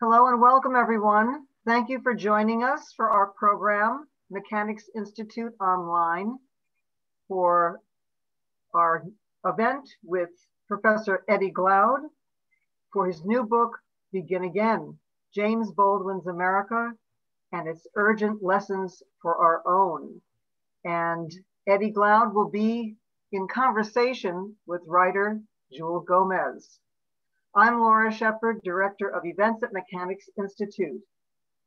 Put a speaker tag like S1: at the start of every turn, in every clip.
S1: Hello and welcome everyone. Thank you for joining us for our program, Mechanics Institute Online, for our event with Professor Eddie Glaude for his new book, Begin Again, James Baldwin's America and its urgent lessons for our own. And Eddie Glaude will be in conversation with writer Jewelle Gomez. I'm Laura Shepard, Director of Events at Mechanics Institute.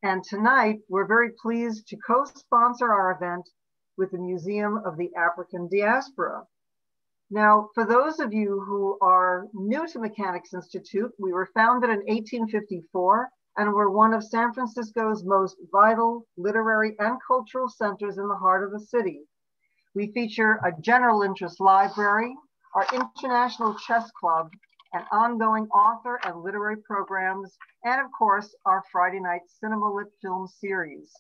S1: And tonight, we're very pleased to co-sponsor our event with the Museum of the African Diaspora. Now, for those of you who are new to Mechanics Institute, we were founded in 1854 and we're one of San Francisco's most vital literary and cultural centers in the heart of the city. We feature a general interest library, our international chess club, and ongoing author and literary programs, and of course, our Friday night Cinema Lit film series.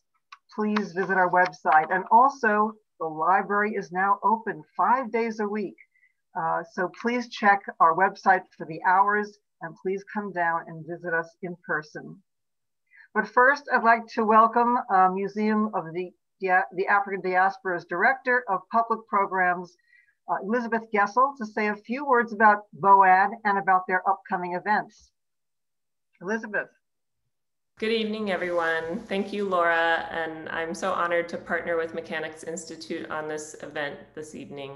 S1: Please visit our website. And also, the library is now open five days a week. Uh, so please check our website for the hours and please come down and visit us in person. But first, I'd like to welcome uh, Museum of the, the African Diaspora's Director of Public Programs, uh, Elizabeth Gessel to say a few words about MOAD and about their upcoming events. Elizabeth.
S2: Good evening, everyone. Thank you, Laura, and I'm so honored to partner with Mechanics Institute on this event this evening.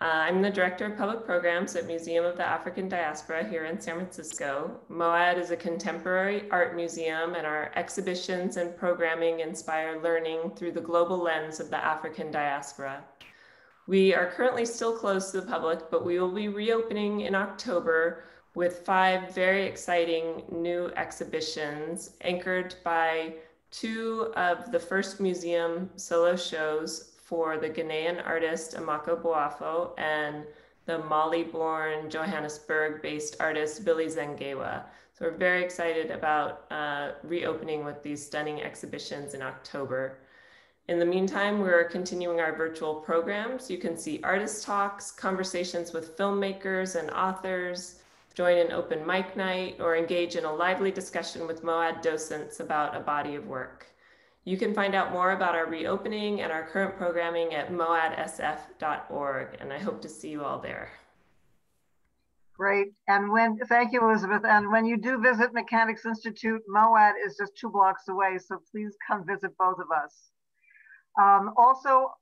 S2: Uh, I'm the Director of Public Programs at Museum of the African Diaspora here in San Francisco. MOAD is a contemporary art museum and our exhibitions and programming inspire learning through the global lens of the African diaspora. We are currently still closed to the public, but we will be reopening in October with five very exciting new exhibitions anchored by two of the first museum solo shows for the Ghanaian artist Amoako Boafo and the Mali-born Johannesburg-based artist Billie Zangewa. So we're very excited about uh, reopening with these stunning exhibitions in October. In the meantime, we're continuing our virtual programs. You can see artist talks, conversations with filmmakers and authors, join an open mic night, or engage in a lively discussion with MOAD docents about a body of work. You can find out more about our reopening and our current programming at moadsf.org, and I hope to see you all there.
S1: Great. And when, thank you, Elizabeth. And when you do visit Mechanics Institute, MOAD is just two blocks away. So please come visit both of us. Um, also,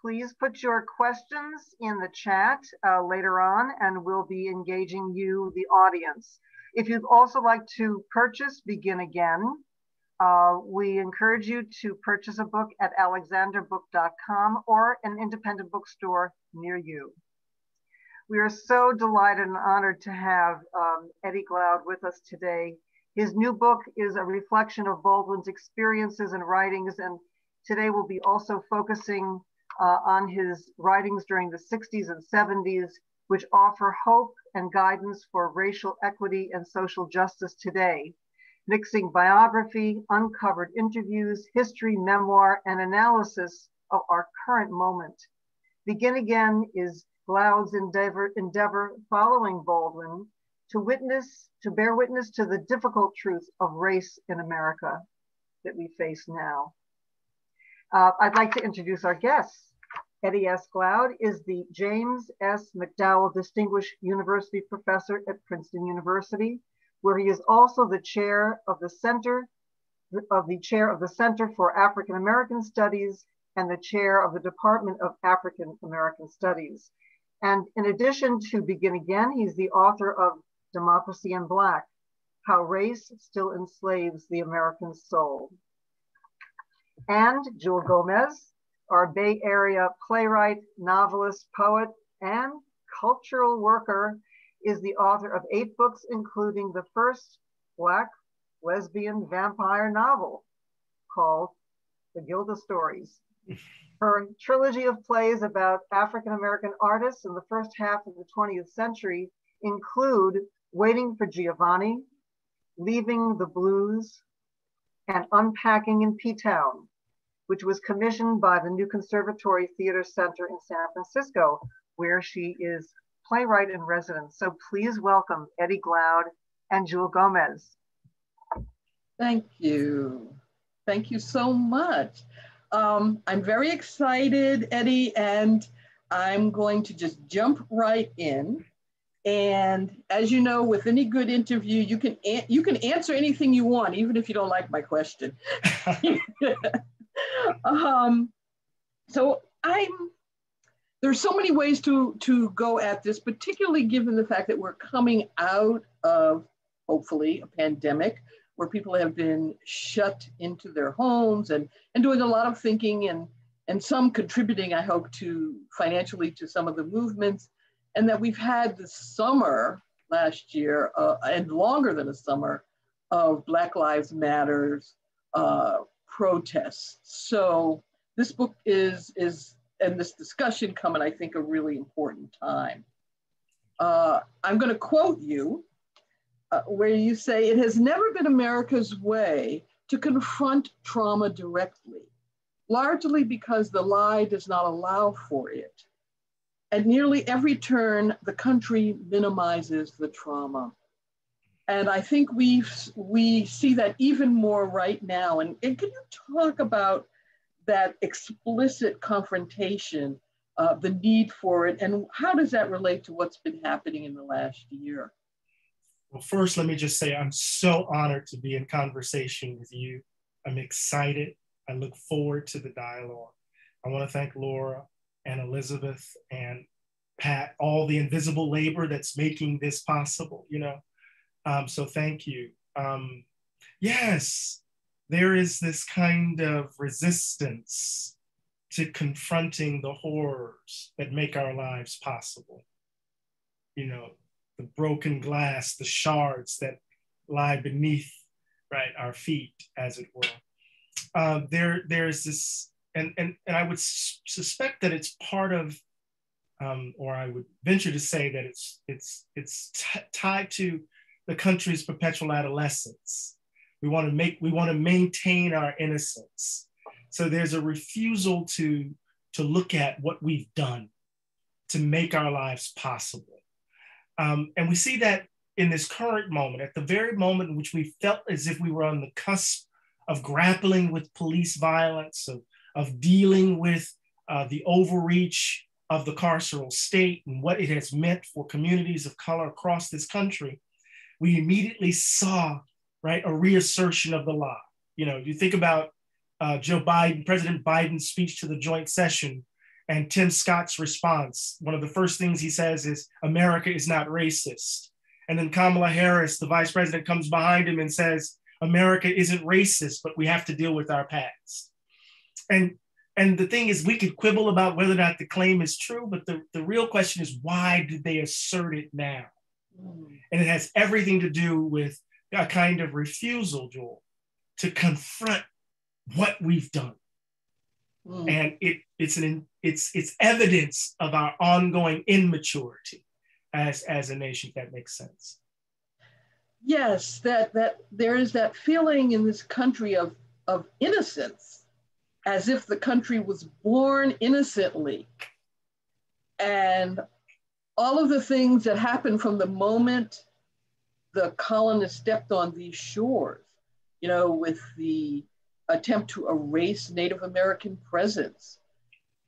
S1: please put your questions in the chat uh, later on and we'll be engaging you, the audience. If you'd also like to purchase Begin Again, uh, we encourage you to purchase a book at alexanderbook.com or an independent bookstore near you. We are so delighted and honored to have um, Eddie Glaude with us today. His new book is a reflection of Baldwin's experiences and writings and Today we'll be also focusing uh, on his writings during the 60s and 70s, which offer hope and guidance for racial equity and social justice today, mixing biography, uncovered interviews, history, memoir, and analysis of our current moment. Begin Again is Glaude's endeavor, endeavor following Baldwin to witness, to bear witness to the difficult truth of race in America that we face now. Uh, I'd like to introduce our guests. Eddie S. Glaude is the James S. McDonnell Distinguished University Professor at Princeton University, where he is also the chair of the Center of the chair of the Center for African American Studies and the chair of the Department of African American Studies. And in addition to Begin Again, he's the author of Democracy in Black, How Race Still Enslaves the American Soul and Jewelle Gomez, our Bay Area playwright, novelist, poet, and cultural worker, is the author of eight books, including the first Black lesbian vampire novel called The Gilda Stories. Her trilogy of plays about African American artists in the first half of the 20th century include Waiting for Giovanni, Leaving the Blues, and Unpacking in P-Town, which was commissioned by the New Conservatory Theater Center in San Francisco, where she is playwright in residence. So please welcome Eddie Glaude and Jewelle Gomez.
S3: Thank you. Thank you so much. Um, I'm very excited, Eddie, and I'm going to just jump right in. And as you know, with any good interview, you can you can answer anything you want, even if you don't like my question. um, so I'm there's so many ways to to go at this, particularly given the fact that we're coming out of hopefully a pandemic where people have been shut into their homes and and doing a lot of thinking and and some contributing, I hope, to financially to some of the movements, and that we've had the summer last year uh, and longer than a summer of Black Lives Matters uh, protests. So this book is is and this discussion come at I think a really important time. Uh, I'm going to quote you uh, where you say it has never been America's way to confront trauma directly, largely because the lie does not allow for it. At nearly every turn, the country minimizes the trauma. And I think we we see that even more right now. And, and can you talk about that explicit confrontation, uh, the need for it, and how does that relate to what's been happening in the last year?
S4: Well, first, let me just say I'm so honored to be in conversation with you. I'm excited. I look forward to the dialogue. I want to thank Laura and Elizabeth and Pat, all the invisible labor that's making this possible, you know. Um, so thank you. Um, yes, there is this kind of resistance to confronting the horrors that make our lives possible. You know, the broken glass, the shards that lie beneath, right, our feet, as it were. Uh, there, there's this, and, and, and I would suspect that it's part of, um, or I would venture to say that it's, it's, it's tied to the country's perpetual adolescence we want to make, we want to maintain our innocence. So there's a refusal to, to look at what we've done to make our lives possible. Um, and we see that in this current moment, at the very moment in which we felt as if we were on the cusp of grappling with police violence, of, of dealing with uh, the overreach of the carceral state and what it has meant for communities of color across this country, we immediately saw right? A reassertion of the law. You know, you think about uh, Joe Biden, President Biden's speech to the joint session, and Tim Scott's response. One of the first things he says is, America is not racist. And then Kamala Harris, the vice president, comes behind him and says, America isn't racist, but we have to deal with our past. And and the thing is, we could quibble about whether or not the claim is true, but the, the real question is why did they assert it now? And it has everything to do with a kind of refusal, Jewelle, to confront what we've done. Mm. And it, it's an it's it's evidence of our ongoing immaturity as as a nation. that makes sense.
S3: Yes, that that there is that feeling in this country of of innocence, as if the country was born innocently, and all of the things that happen from the moment the colonists stepped on these shores, you know, with the attempt to erase Native American presence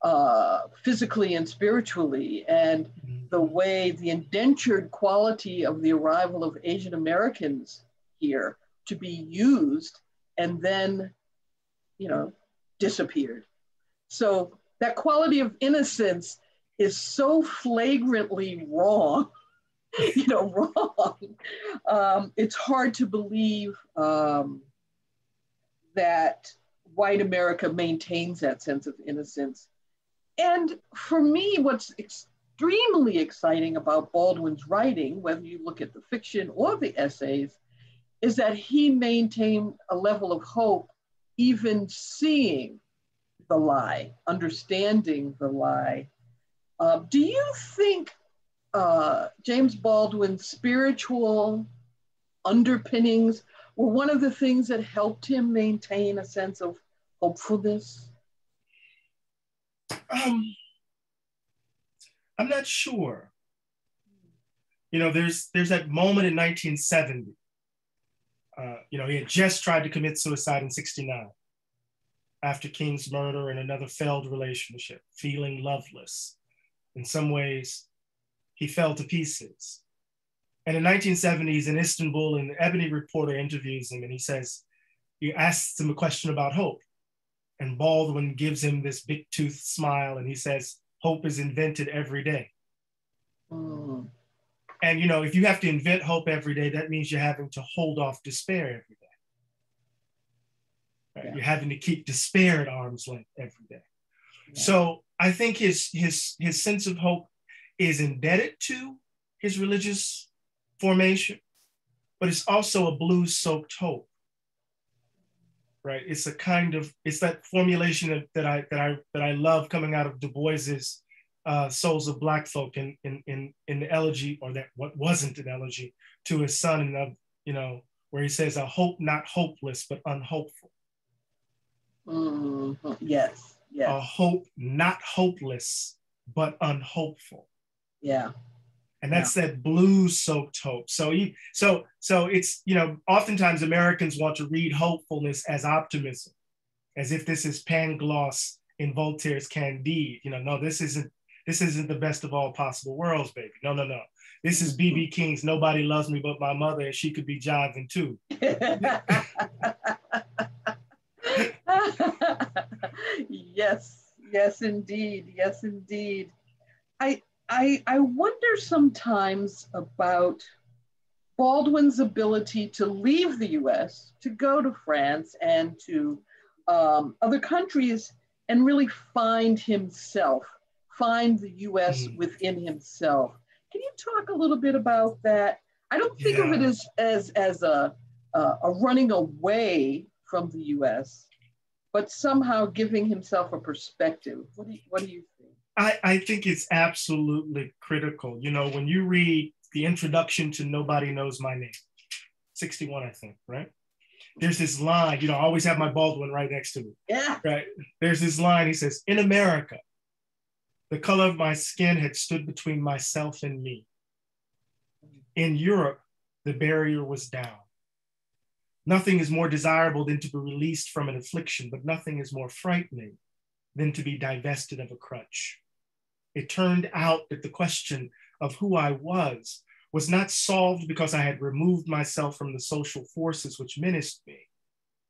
S3: uh, physically and spiritually, and the way the indentured quality of the arrival of Asian Americans here to be used and then, you know, disappeared. So that quality of innocence is so flagrantly wrong you know, wrong. Um, it's hard to believe um, that white America maintains that sense of innocence. And for me, what's extremely exciting about Baldwin's writing, whether you look at the fiction or the essays, is that he maintained a level of hope, even seeing the lie, understanding the lie. Uh, do you think uh, James Baldwin's spiritual underpinnings were one of the things that helped him maintain a sense of hopefulness?
S4: Um, I'm not sure. You know, there's there's that moment in 1970 Uh, you know, he had just tried to commit suicide in 69 after King's murder and another failed relationship, feeling loveless. In some ways, he fell to pieces. And in 1970s in Istanbul, an Ebony reporter interviews him and he says, he asks him a question about hope. And Baldwin gives him this big tooth smile and he says, hope is invented every day. Mm. And you know, if you have to invent hope every day, that means you're having to hold off despair every day. Right? Yeah. You're having to keep despair at arm's length every day. So I think his his his sense of hope is indebted to his religious formation, but it's also a blues-soaked hope. Right? It's a kind of it's that formulation that, that I that I that I love coming out of Du Bois's uh, souls of black folk in, in, in, in the elegy, or that what wasn't an elegy to his son, and of, you know, where he says, "A hope not hopeless, but unhopeful."
S3: Mm-hmm. Yes,
S4: A hope not hopeless, but unhopeful.
S3: Yeah.
S4: And that's yeah. that blues-soaked hope. So, you, so, so it's you know, oftentimes Americans want to read hopefulness as optimism, as if this is Pangloss in Voltaire's Candide. You know, no, this isn't this isn't the best of all possible worlds, baby. No, no, no. This is BB King's Nobody Loves Me But My Mother, and she could be jiving too.
S3: yes, yes, indeed. Yes, indeed. I, I, I wonder sometimes about Baldwin's ability to leave the US, to go to France and to um, other countries and really find himself find the US mm. within himself. Can you talk a little bit about that? I don't think yeah. of it as as as a uh, a running away from the US, but somehow giving himself a perspective. What do you, what do you think?
S4: I, I think it's absolutely critical. You know, when you read the introduction to Nobody Knows My Name, 61, I think, right? There's this line, you know, I always have my Baldwin right next to me.
S3: Yeah.
S4: Right. There's this line, he says, In America, the color of my skin had stood between myself and me. In Europe, the barrier was down. Nothing is more desirable than to be released from an affliction, but nothing is more frightening than to be divested of a crutch. It turned out that the question of who I was was not solved because I had removed myself from the social forces which menaced me.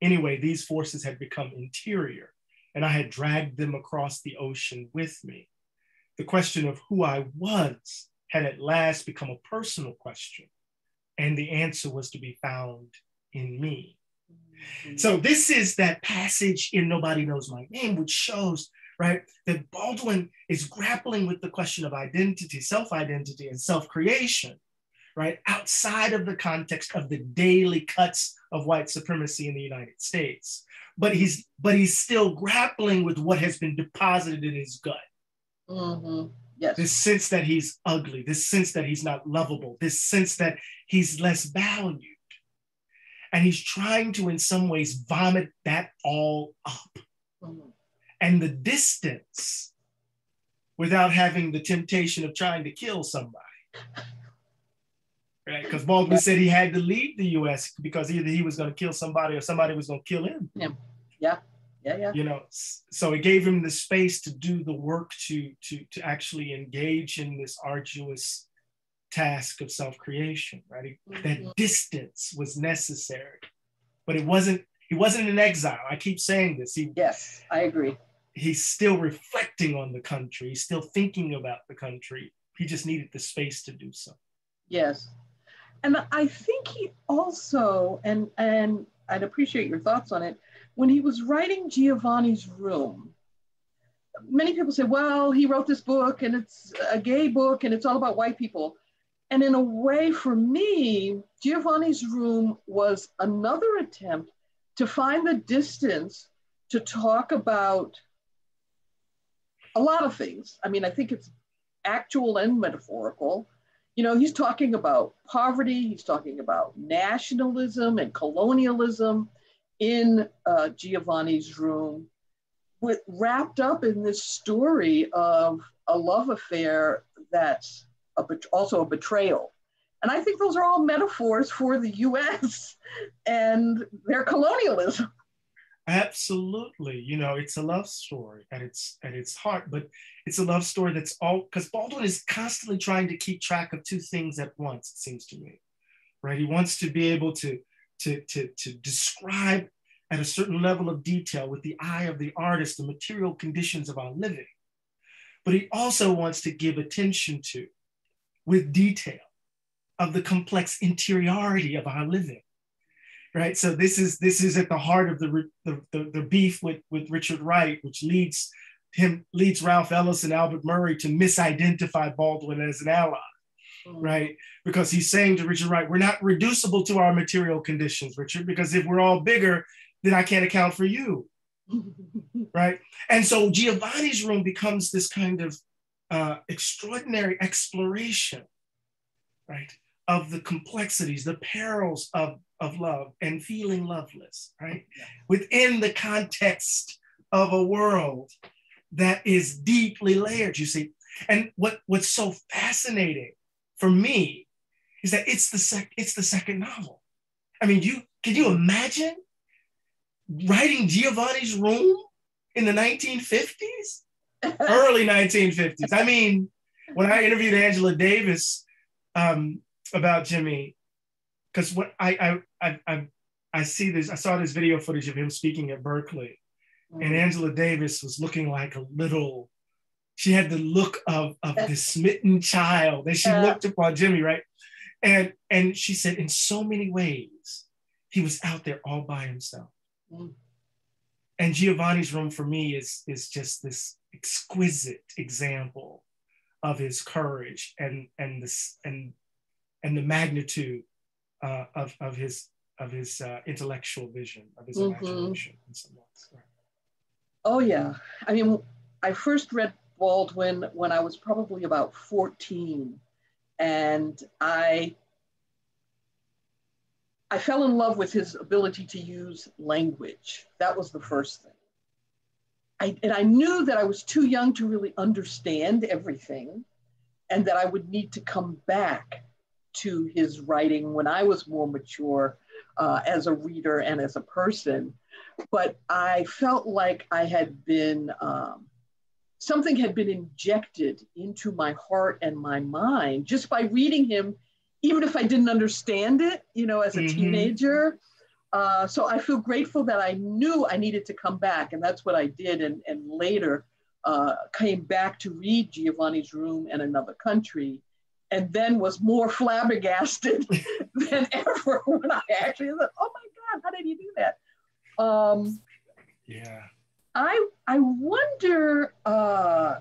S4: Anyway, these forces had become interior, and I had dragged them across the ocean with me the question of who I was had at last become a personal question, and the answer was to be found in me. Mm-hmm. So, this is that passage in Nobody Knows My Name, which shows, right, that Baldwin is grappling with the question of identity, self identity, and self creation, right, outside of the context of the daily cuts of white supremacy in the United States. But he's, but he's still grappling with what has been deposited in his gut
S3: Mm-hmm. Yes.
S4: This sense that he's ugly, this sense that he's not lovable, this sense that he's less valued. And he's trying to, in some ways, vomit that all up. And the distance without having the temptation of trying to kill somebody. Right? Because Baldwin said he had to leave the US because either he was going to kill somebody or somebody was going to kill him.
S3: Yeah. Yeah yeah, yeah.
S4: You know, so it gave him the space to do the work to to to actually engage in this arduous task of self-creation, right? Mm-hmm. That distance was necessary, but it wasn't. He wasn't in exile. I keep saying this. He,
S3: yes, I agree.
S4: He's still reflecting on the country. He's still thinking about the country. He just needed the space to do so.
S3: Yes, and I think he also, and and I'd appreciate your thoughts on it when he was writing Giovanni's Room, many people say, well, he wrote this book and it's a gay book and it's all about white people. And in a way, for me, Giovanni's Room was another attempt to find the distance to talk about a lot of things. I mean, I think it's actual and metaphorical. You know, he's talking about poverty, he's talking about nationalism and colonialism in uh, Giovanni's room, with, wrapped up in this story of a love affair that's a, also a betrayal. And I think those are all metaphors for the US and their colonialism.
S4: Absolutely. You know, it's a love story at its at its heart, but it's a love story that's all because Baldwin is constantly trying to keep track of two things at once, it seems to me. Right? He wants to be able to to, to, to describe at a certain level of detail with the eye of the artist the material conditions of our living. But he also wants to give attention to, with detail, of the complex interiority of our living right? So this is this is at the heart of the the, the, the beef with, with Richard Wright, which leads him leads Ralph Ellison and Albert Murray to misidentify Baldwin as an ally, mm. right? Because he's saying to Richard Wright, we're not reducible to our material conditions, Richard, because if we're all bigger, then I can't account for you, right? And so Giovanni's room becomes this kind of uh, extraordinary exploration, right? Of the complexities, the perils of of love and feeling loveless, right? Within the context of a world that is deeply layered, you see. And what, what's so fascinating for me is that it's the sec- it's the second novel. I mean, you can you imagine writing Giovanni's Room in the 1950s? Early 1950s. I mean, when I interviewed Angela Davis um, about Jimmy, because what I, I I I see this, I saw this video footage of him speaking at Berkeley, mm-hmm. and Angela Davis was looking like a little. She had the look of of the smitten child, and she looked upon Jimmy, right? And and she said, in so many ways, he was out there all by himself. Mm-hmm. And Giovanni's room for me is is just this exquisite example of his courage and and this and and the magnitude uh, of, of his of his uh, intellectual vision, of his mm-hmm. imagination, and so on.
S3: Oh yeah, I mean, I first read Baldwin when I was probably about fourteen, and I I fell in love with his ability to use language. That was the first thing. I, and I knew that I was too young to really understand everything and that I would need to come back to his writing when I was more mature uh, as a reader and as a person. But I felt like I had been, um, something had been injected into my heart and my mind just by reading him, even if I didn't understand it, you know, as a mm-hmm. teenager. Uh, so I feel grateful that I knew I needed to come back, and that's what I did. And, and later uh, came back to read Giovanni's Room and Another Country and then was more flabbergasted than ever when I actually said, "Oh my God, how did you do that?" Um,
S4: yeah.
S3: I I wonder uh,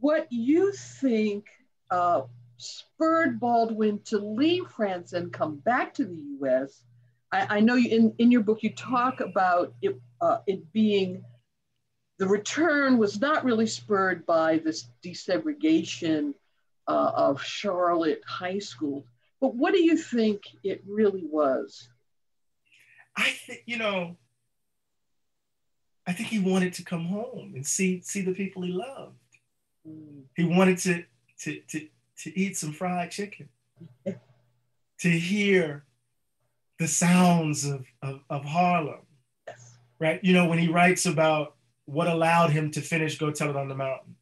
S3: what you think uh, spurred Baldwin to leave France and come back to the U.S. I, I know you, in in your book you talk about it uh, it being the return was not really spurred by this desegregation uh, of Charlotte High School. But what do you think it really was?
S4: I think, you know, I think he wanted to come home and see see the people he loved. Mm. He wanted to, to, to, to eat some fried chicken, to hear the sounds of, of, of Harlem. Yes. Right? You know, when he writes about what allowed him to finish Go Tell It on the Mountain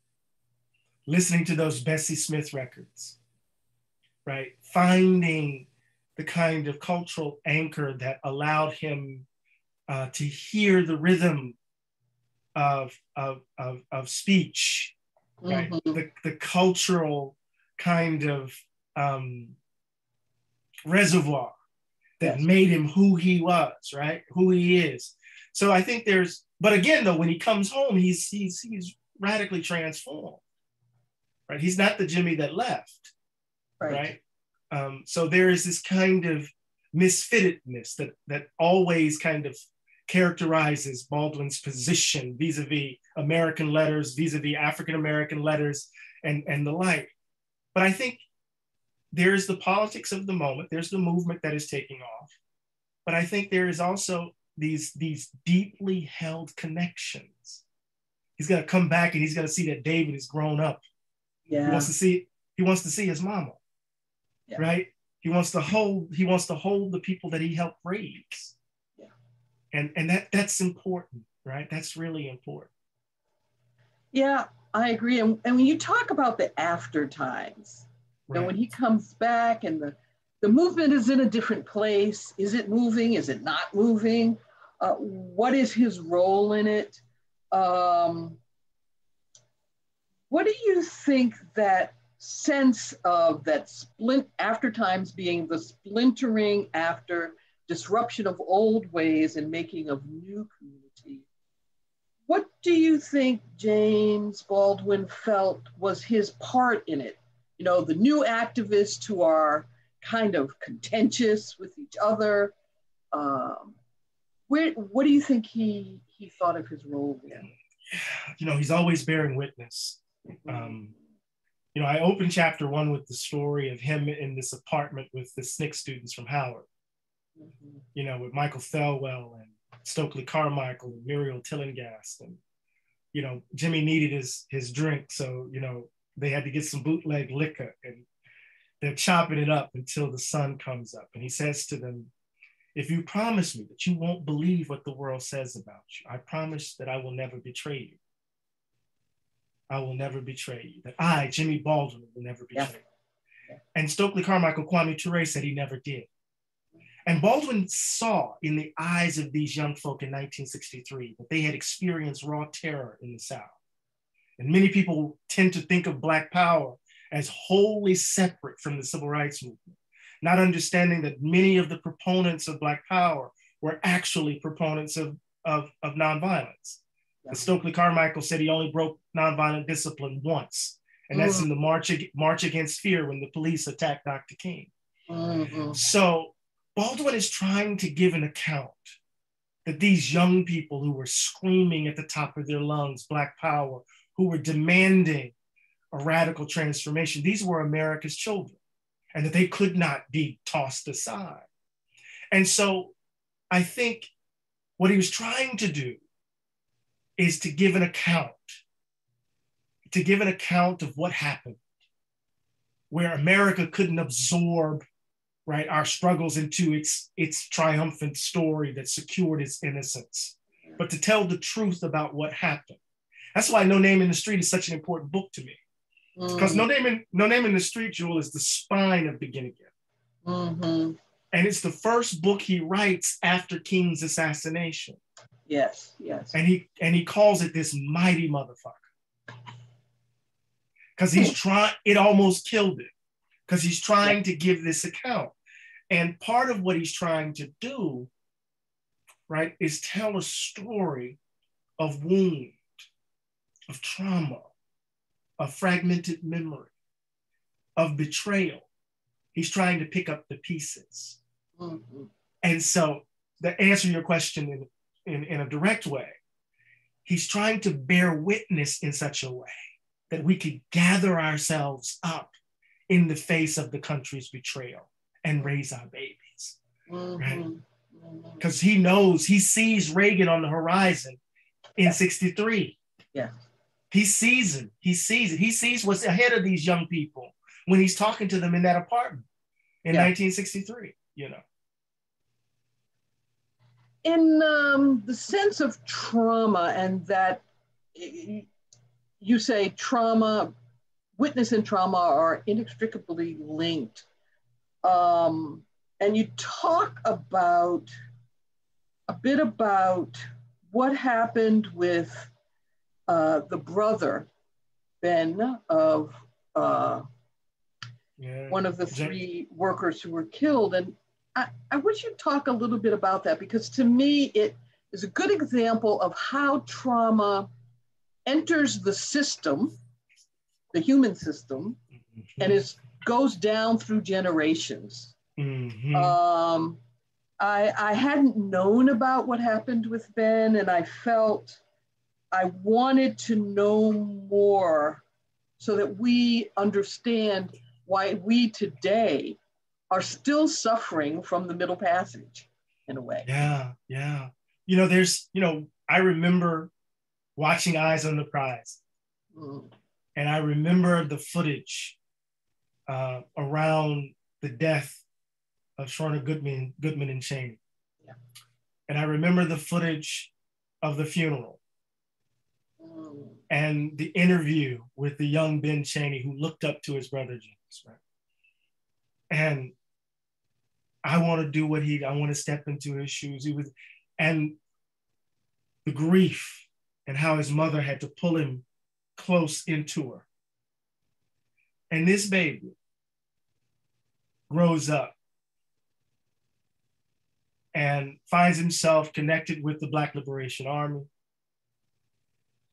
S4: listening to those Bessie Smith records, right? Finding the kind of cultural anchor that allowed him uh, to hear the rhythm of, of, of, of speech, right? Mm-hmm. The, the cultural kind of um, reservoir that made him who he was, right? Who he is. So I think there's, but again, though, when he comes home, he's he's he's radically transformed right? He's not the Jimmy that left, right? right? Um, so there is this kind of misfittedness that that always kind of characterizes Baldwin's position vis-a-vis American letters, vis-a-vis African American letters, and and the like. But I think there's the politics of the moment. There's the movement that is taking off, but I think there is also these these deeply held connections. He's got to come back and he's got to see that David is grown up
S3: yeah.
S4: He wants to see he wants to see his mama. Yeah. Right? He wants to hold, he wants to hold the people that he helped raise. Yeah. And and that that's important, right? That's really important.
S3: Yeah, I agree. And, and when you talk about the after times, right. when he comes back and the the movement is in a different place. Is it moving? Is it not moving? Uh, what is his role in it? Um, what do you think that sense of that splint after times being the splintering after disruption of old ways and making of new community? What do you think James Baldwin felt was his part in it? You know, the new activists who are kind of contentious with each other. Um, where, what do you think he, he thought of his role in?
S4: You know, he's always bearing witness. Um, you know, I opened chapter one with the story of him in this apartment with the SNCC students from Howard. Mm-hmm. You know, with Michael Thelwell and Stokely Carmichael and Muriel Tillinghast. And, you know, Jimmy needed his his drink. So, you know, they had to get some bootleg liquor and they're chopping it up until the sun comes up. And he says to them, if you promise me that you won't believe what the world says about you, I promise that I will never betray you. I will never betray you. That I, Jimmy Baldwin, will never betray yeah. you. And Stokely Carmichael Kwame Ture said he never did. And Baldwin saw in the eyes of these young folk in 1963 that they had experienced raw terror in the South. And many people tend to think of Black Power as wholly separate from the civil rights movement, not understanding that many of the proponents of Black Power were actually proponents of, of, of nonviolence. Yeah. Stokely Carmichael said he only broke nonviolent discipline once, and that's mm. in the March, March Against Fear when the police attacked Dr. King. Mm-hmm. So Baldwin is trying to give an account that these young people who were screaming at the top of their lungs, Black Power, who were demanding a radical transformation, these were America's children, and that they could not be tossed aside. And so I think what he was trying to do is to give an account, to give an account of what happened, where America couldn't absorb right our struggles into its its triumphant story that secured its innocence but to tell the truth about what happened that's why no name in the street is such an important book to me. Because mm. no name in no name in the street Jewelle is the spine of begin again. Mm-hmm. and it's the first book he writes after king's assassination.
S3: Yes yes.
S4: And he and he calls it this mighty motherfucker. Because he's hmm. trying it almost killed it because he's trying to give this account. And part of what he's trying to do, right, is tell a story of wound, of trauma, of fragmented memory, of betrayal. He's trying to pick up the pieces. Mm-hmm. And so, to answer your question in, in, in a direct way, he's trying to bear witness in such a way that we could gather ourselves up in the face of the country's betrayal and raise our babies. Mm-hmm. Right? Because he knows, he sees Reagan on the horizon in 63.
S3: Yeah.
S4: He sees it. He sees it. He sees what's ahead of these young people when he's talking to them in that apartment in yeah. 1963, you know.
S3: In um, the sense of trauma and that you say trauma, witness and trauma are inextricably linked. Um, and you talk about a bit about what happened with uh, the brother, Ben, of uh, yeah. one of the three workers who were killed. And I, I wish you'd talk a little bit about that because to me, it is a good example of how trauma enters the system, the human system, mm-hmm. and is goes down through generations. Mm-hmm. Um, I, I hadn't known about what happened with Ben, and I felt I wanted to know more so that we understand why we today are still suffering from the Middle Passage in a way.
S4: Yeah, yeah. You know, there's, you know, I remember watching Eyes on the Prize, mm. and I remember the footage uh, around the death of Schwerner Goodman, Goodman and Chaney.
S3: Yeah.
S4: And I remember the footage of the funeral. And the interview with the young Ben Chaney who looked up to his brother James, right? And I want to do what he, I want to step into his shoes. He was, and the grief and how his mother had to pull him close into her. And this baby grows up and finds himself connected with the Black Liberation Army.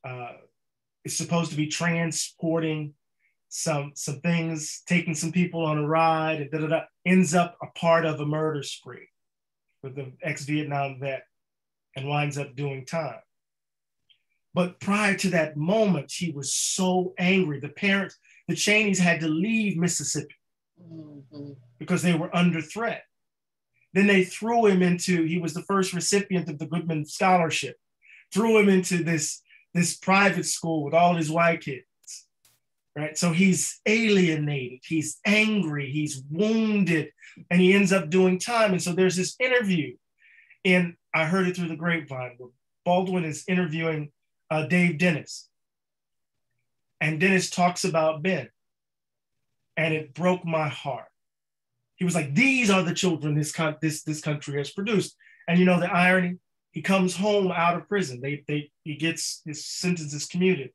S4: Uh, is supposed to be transporting some some things, taking some people on a ride, and da, da, da, ends up a part of a murder spree with the ex-Vietnam vet and winds up doing time. But prior to that moment, he was so angry. The parents, the Chaneys had to leave Mississippi
S3: Mm-hmm.
S4: because they were under threat. Then they threw him into, he was the first recipient of the Goodman Scholarship, threw him into this, this private school with all his white kids, right? So he's alienated, he's angry, he's wounded, and he ends up doing time. And so there's this interview, and I heard it through the grapevine where Baldwin is interviewing uh, Dave Dennis. And Dennis talks about Ben. And it broke my heart. He was like, these are the children this, con- this, this country has produced. And you know the irony? He comes home out of prison. They, they, he gets his sentence is commuted.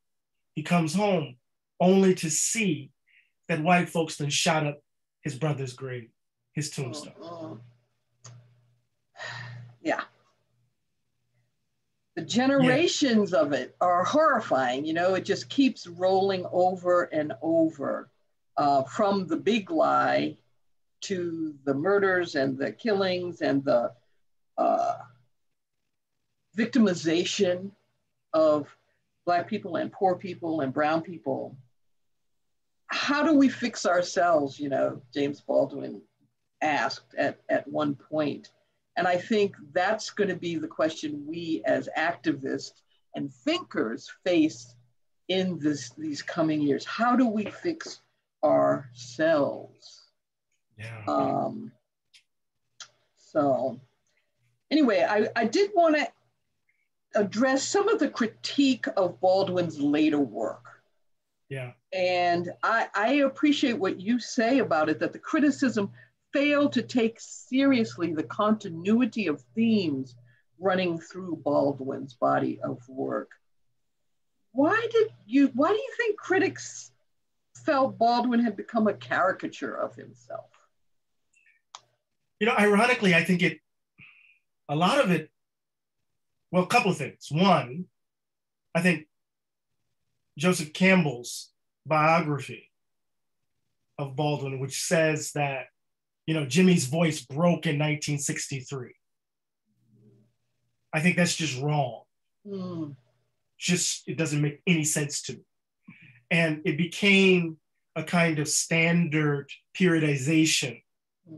S4: He comes home only to see that white folks then shot up his brother's grave, his tombstone.
S3: Mm. Yeah. The generations of it are horrifying. You know, it just keeps rolling over and over uh, from the big lie to the murders and the killings and the uh, victimization of Black people and poor people and brown people. How do we fix ourselves? You know, James Baldwin asked at, at one point. And I think that's going to be the question we as activists and thinkers face in this, these coming years. How do we fix ourselves?
S4: Yeah.
S3: Um, so anyway, I, I did want to address some of the critique of Baldwin's later work.
S4: yeah.
S3: And I, I appreciate what you say about it, that the criticism failed to take seriously the continuity of themes running through Baldwin's body of work. Why did you, why do you think critics felt Baldwin had become a caricature of himself?
S4: You know, ironically, I think it, a lot of it, well, a couple of things. One, I think Joseph Campbell's biography of Baldwin, which says that, you know, Jimmy's voice broke in 1963. I think that's just wrong.
S3: Hmm.
S4: Just, it doesn't make any sense to me. And it became a kind of standard periodization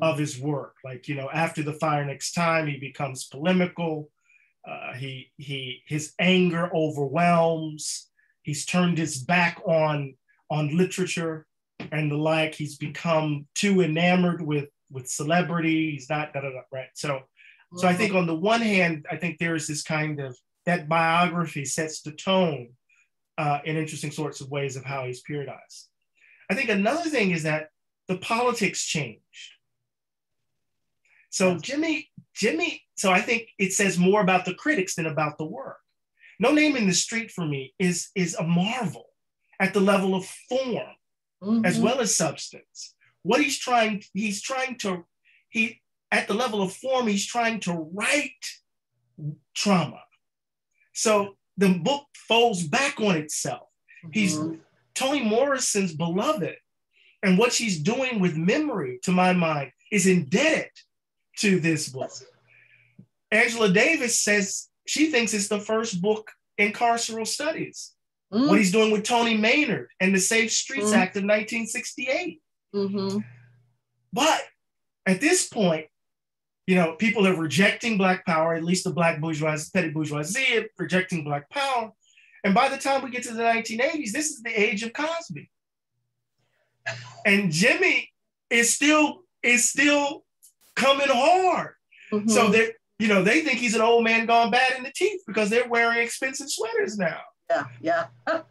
S4: of his work. Like, you know, after the fire next time, he becomes polemical. Uh, he he his anger overwhelms. He's turned his back on on literature and the like. He's become too enamored with with celebrity. He's not da, da, da, right. So so I think on the one hand, I think there is this kind of that biography sets the tone uh, in interesting sorts of ways of how he's periodized. I think another thing is that the politics changed. So Jimmy, Jimmy, so I think it says more about the critics than about the work. No Name in the Street for me is, is a marvel at the level of form
S3: Mhm.
S4: as well as substance. What he's trying, he's trying to, he at the level of form, he's trying to write trauma. So the book folds back on itself. He's
S3: Mhm.
S4: Toni Morrison's beloved. And what she's doing with memory, to my mind, is indebted to this book. Angela Davis says she thinks it's the first book in carceral studies.
S3: Mhm.
S4: What he's doing with Tony Maynard and the Safe Streets
S3: Mm.
S4: Act of 1968.
S3: Mhm.
S4: But at this point, you know, people are rejecting Black power, at least the Black bourgeoisie, petty bourgeoisie, rejecting Black power. And by the time we get to the 1980s, this is the age of Cosby. And Jimmy is still is still coming hard. Mm-hmm. So they you know, they think he's an old man gone bad in the teeth because they're wearing expensive sweaters now.
S3: Yeah, yeah.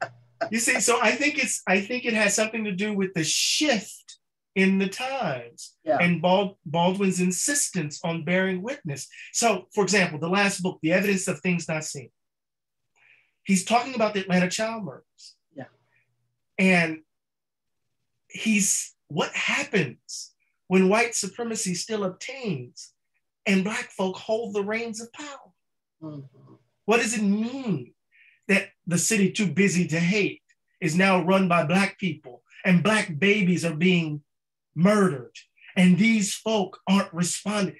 S4: you see, so I think it's I think it has something to do with the shift in the times yeah. and Bald, Baldwin's insistence on bearing witness. So, for example, the last book, The Evidence of Things Not Seen, he's talking about the Atlanta child murders.
S3: Yeah.
S4: And he's what happens when white supremacy still obtains and Black folk hold the reins of power. Mm-hmm. What does it mean that the city too busy to hate is now run by Black people and Black babies are being murdered and these folk aren't responding?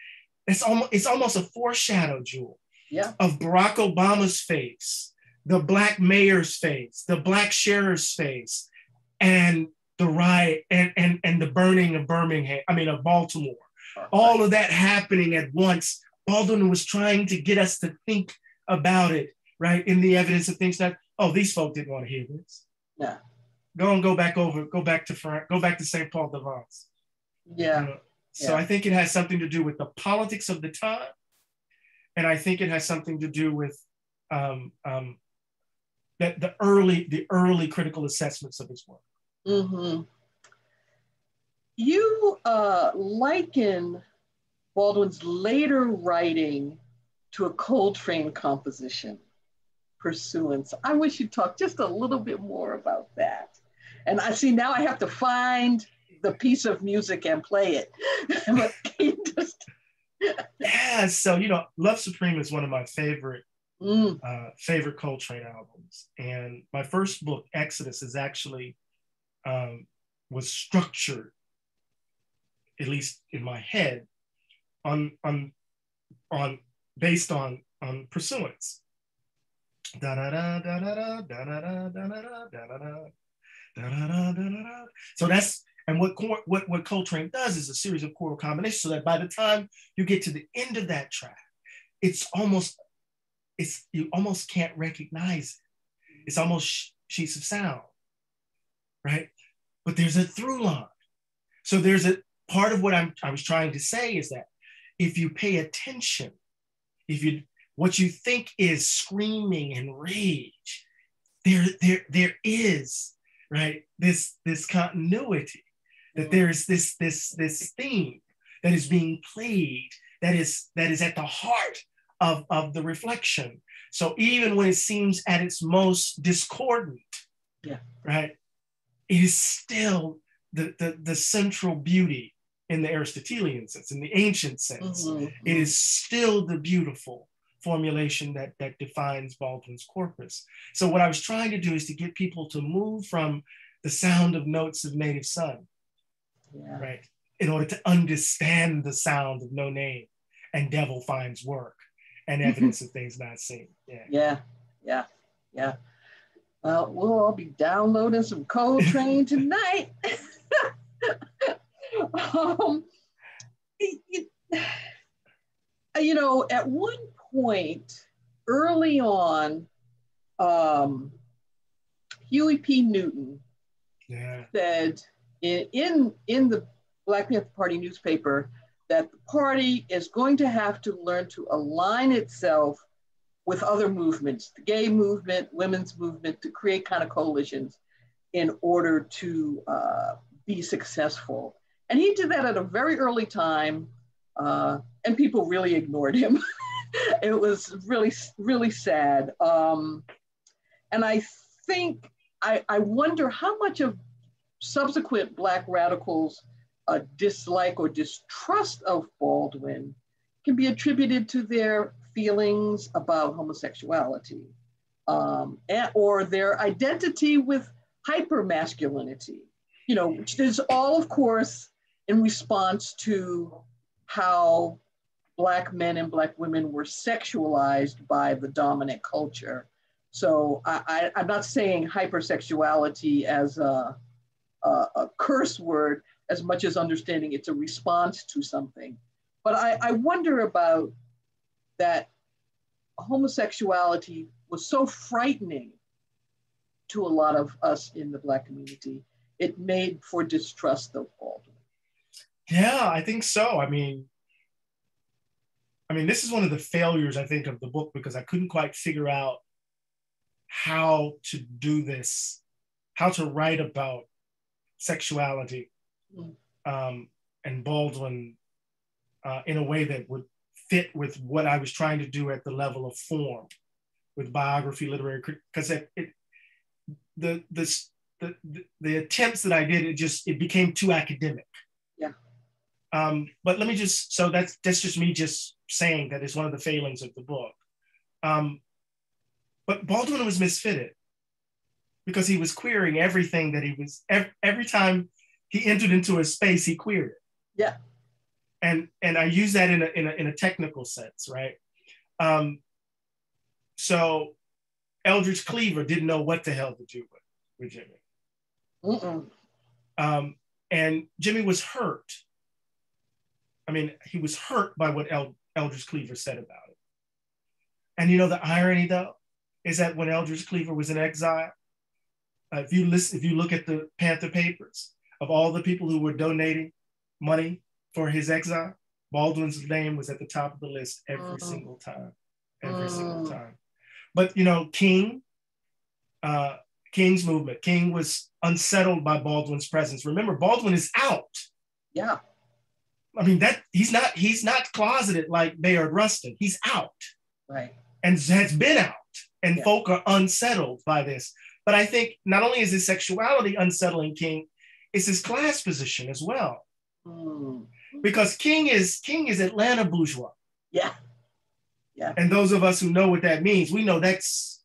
S4: It's almost, it's almost a foreshadow, Jewelle,
S3: yeah.
S4: of Barack Obama's face, the Black mayor's face, the Black sheriff's face, and the riot and, and, and the burning of Birmingham, I mean, of Baltimore all of that happening at once. Baldwin was trying to get us to think about it, right? In the evidence of things that, oh, these folk didn't want to hear this.
S3: Yeah.
S4: Go and go back over, go back to France, go back to St. Paul de Vence.
S3: Yeah. You know?
S4: So yeah. I think it has something to do with the politics of the time. And I think it has something to do with um, um, that the early, the early critical assessments of his work.
S3: Mm-hmm. You uh, liken Baldwin's later writing to a Coltrane composition, Pursuance. I wish you'd talk just a little bit more about that. And I see now I have to find the piece of music and play it. but just...
S4: yeah, so you know, Love Supreme is one of my favorite mm. uh, favorite Coltrane albums. And my first book, Exodus, is actually um, was structured at least in my head, on on on based on on pursuance. So that's and what what what Coltrane does is a series of chordal combinations, so that by the time you get to the end of that track, it's almost it's you almost can't recognize it. It's almost sheets of sound, right? But there's a through line. So there's a part of what I'm, I was trying to say is that if you pay attention, if you what you think is screaming and rage, there, there, there is right this this continuity that mm-hmm. there's this this this theme that is being played that is that is at the heart of, of the reflection. So even when it seems at its most discordant,
S3: yeah,
S4: right, it is still the, the, the central beauty in the Aristotelian sense, in the ancient sense. Mm-hmm. It is still the beautiful formulation that, that defines Baldwin's corpus. So what I was trying to do is to get people to move from the sound of notes of native son,
S3: yeah.
S4: right? In order to understand the sound of no name and devil finds work and evidence of things not seen. Yeah.
S3: Yeah. Yeah. Yeah. Well, we'll all be downloading some Coltrane tonight. um, it, you know, at one point early on, um, Huey P. Newton
S4: yeah.
S3: said in, in, in the Black Panther Party newspaper that the party is going to have to learn to align itself with other movements, the gay movement, women's movement, to create kind of coalitions in order to uh, be successful. And he did that at a very early time, uh, and people really ignored him. it was really, really sad. Um, and I think, I, I wonder how much of subsequent Black radicals' uh, dislike or distrust of Baldwin can be attributed to their feelings about homosexuality um, and, or their identity with hypermasculinity, you know, which is all, of course, in response to how Black men and Black women were sexualized by the dominant culture. So I, am not saying hypersexuality as a, a, a, curse word as much as understanding it's a response to something. But I, I wonder about that homosexuality was so frightening to a lot of us in the Black community, it made for distrust of Baldwin.
S4: Yeah, I think so. I mean, I mean, this is one of the failures I think of the book because I couldn't quite figure out how to do this, how to write about sexuality mm. um, and Baldwin uh, in a way that would fit with what I was trying to do at the level of form with biography, literary, because it, it, the, the, the, the attempts that I did, it just, it became too academic.
S3: Yeah.
S4: Um, but let me just, so that's, that's just me just saying that it's one of the failings of the book. Um, but Baldwin was misfitted because he was queering everything that he was, every, every time he entered into a space, he queered it.
S3: Yeah.
S4: And, and I use that in a, in a, in a technical sense, right? Um, so Eldridge Cleaver didn't know what the hell to do with, with Jimmy. Um, and Jimmy was hurt. I mean, he was hurt by what El- Eldridge Cleaver said about it. And you know the irony, though, is that when Eldridge Cleaver was in exile, uh, if you listen, if you look at the Panther Papers of all the people who were donating money for his exile, Baldwin's name was at the top of the list every mm. single time, every mm. single time. But you know, King, uh, King's movement, King was unsettled by Baldwin's presence. Remember, Baldwin is out.
S3: Yeah.
S4: I mean that he's not he's not closeted like Bayard Rustin. He's out.
S3: Right.
S4: And has been out. And yeah. folk are unsettled by this. But I think not only is his sexuality unsettling King, it's his class position as well.
S3: Mm.
S4: Because King is King is Atlanta bourgeois.
S3: Yeah. Yeah.
S4: And those of us who know what that means, we know that's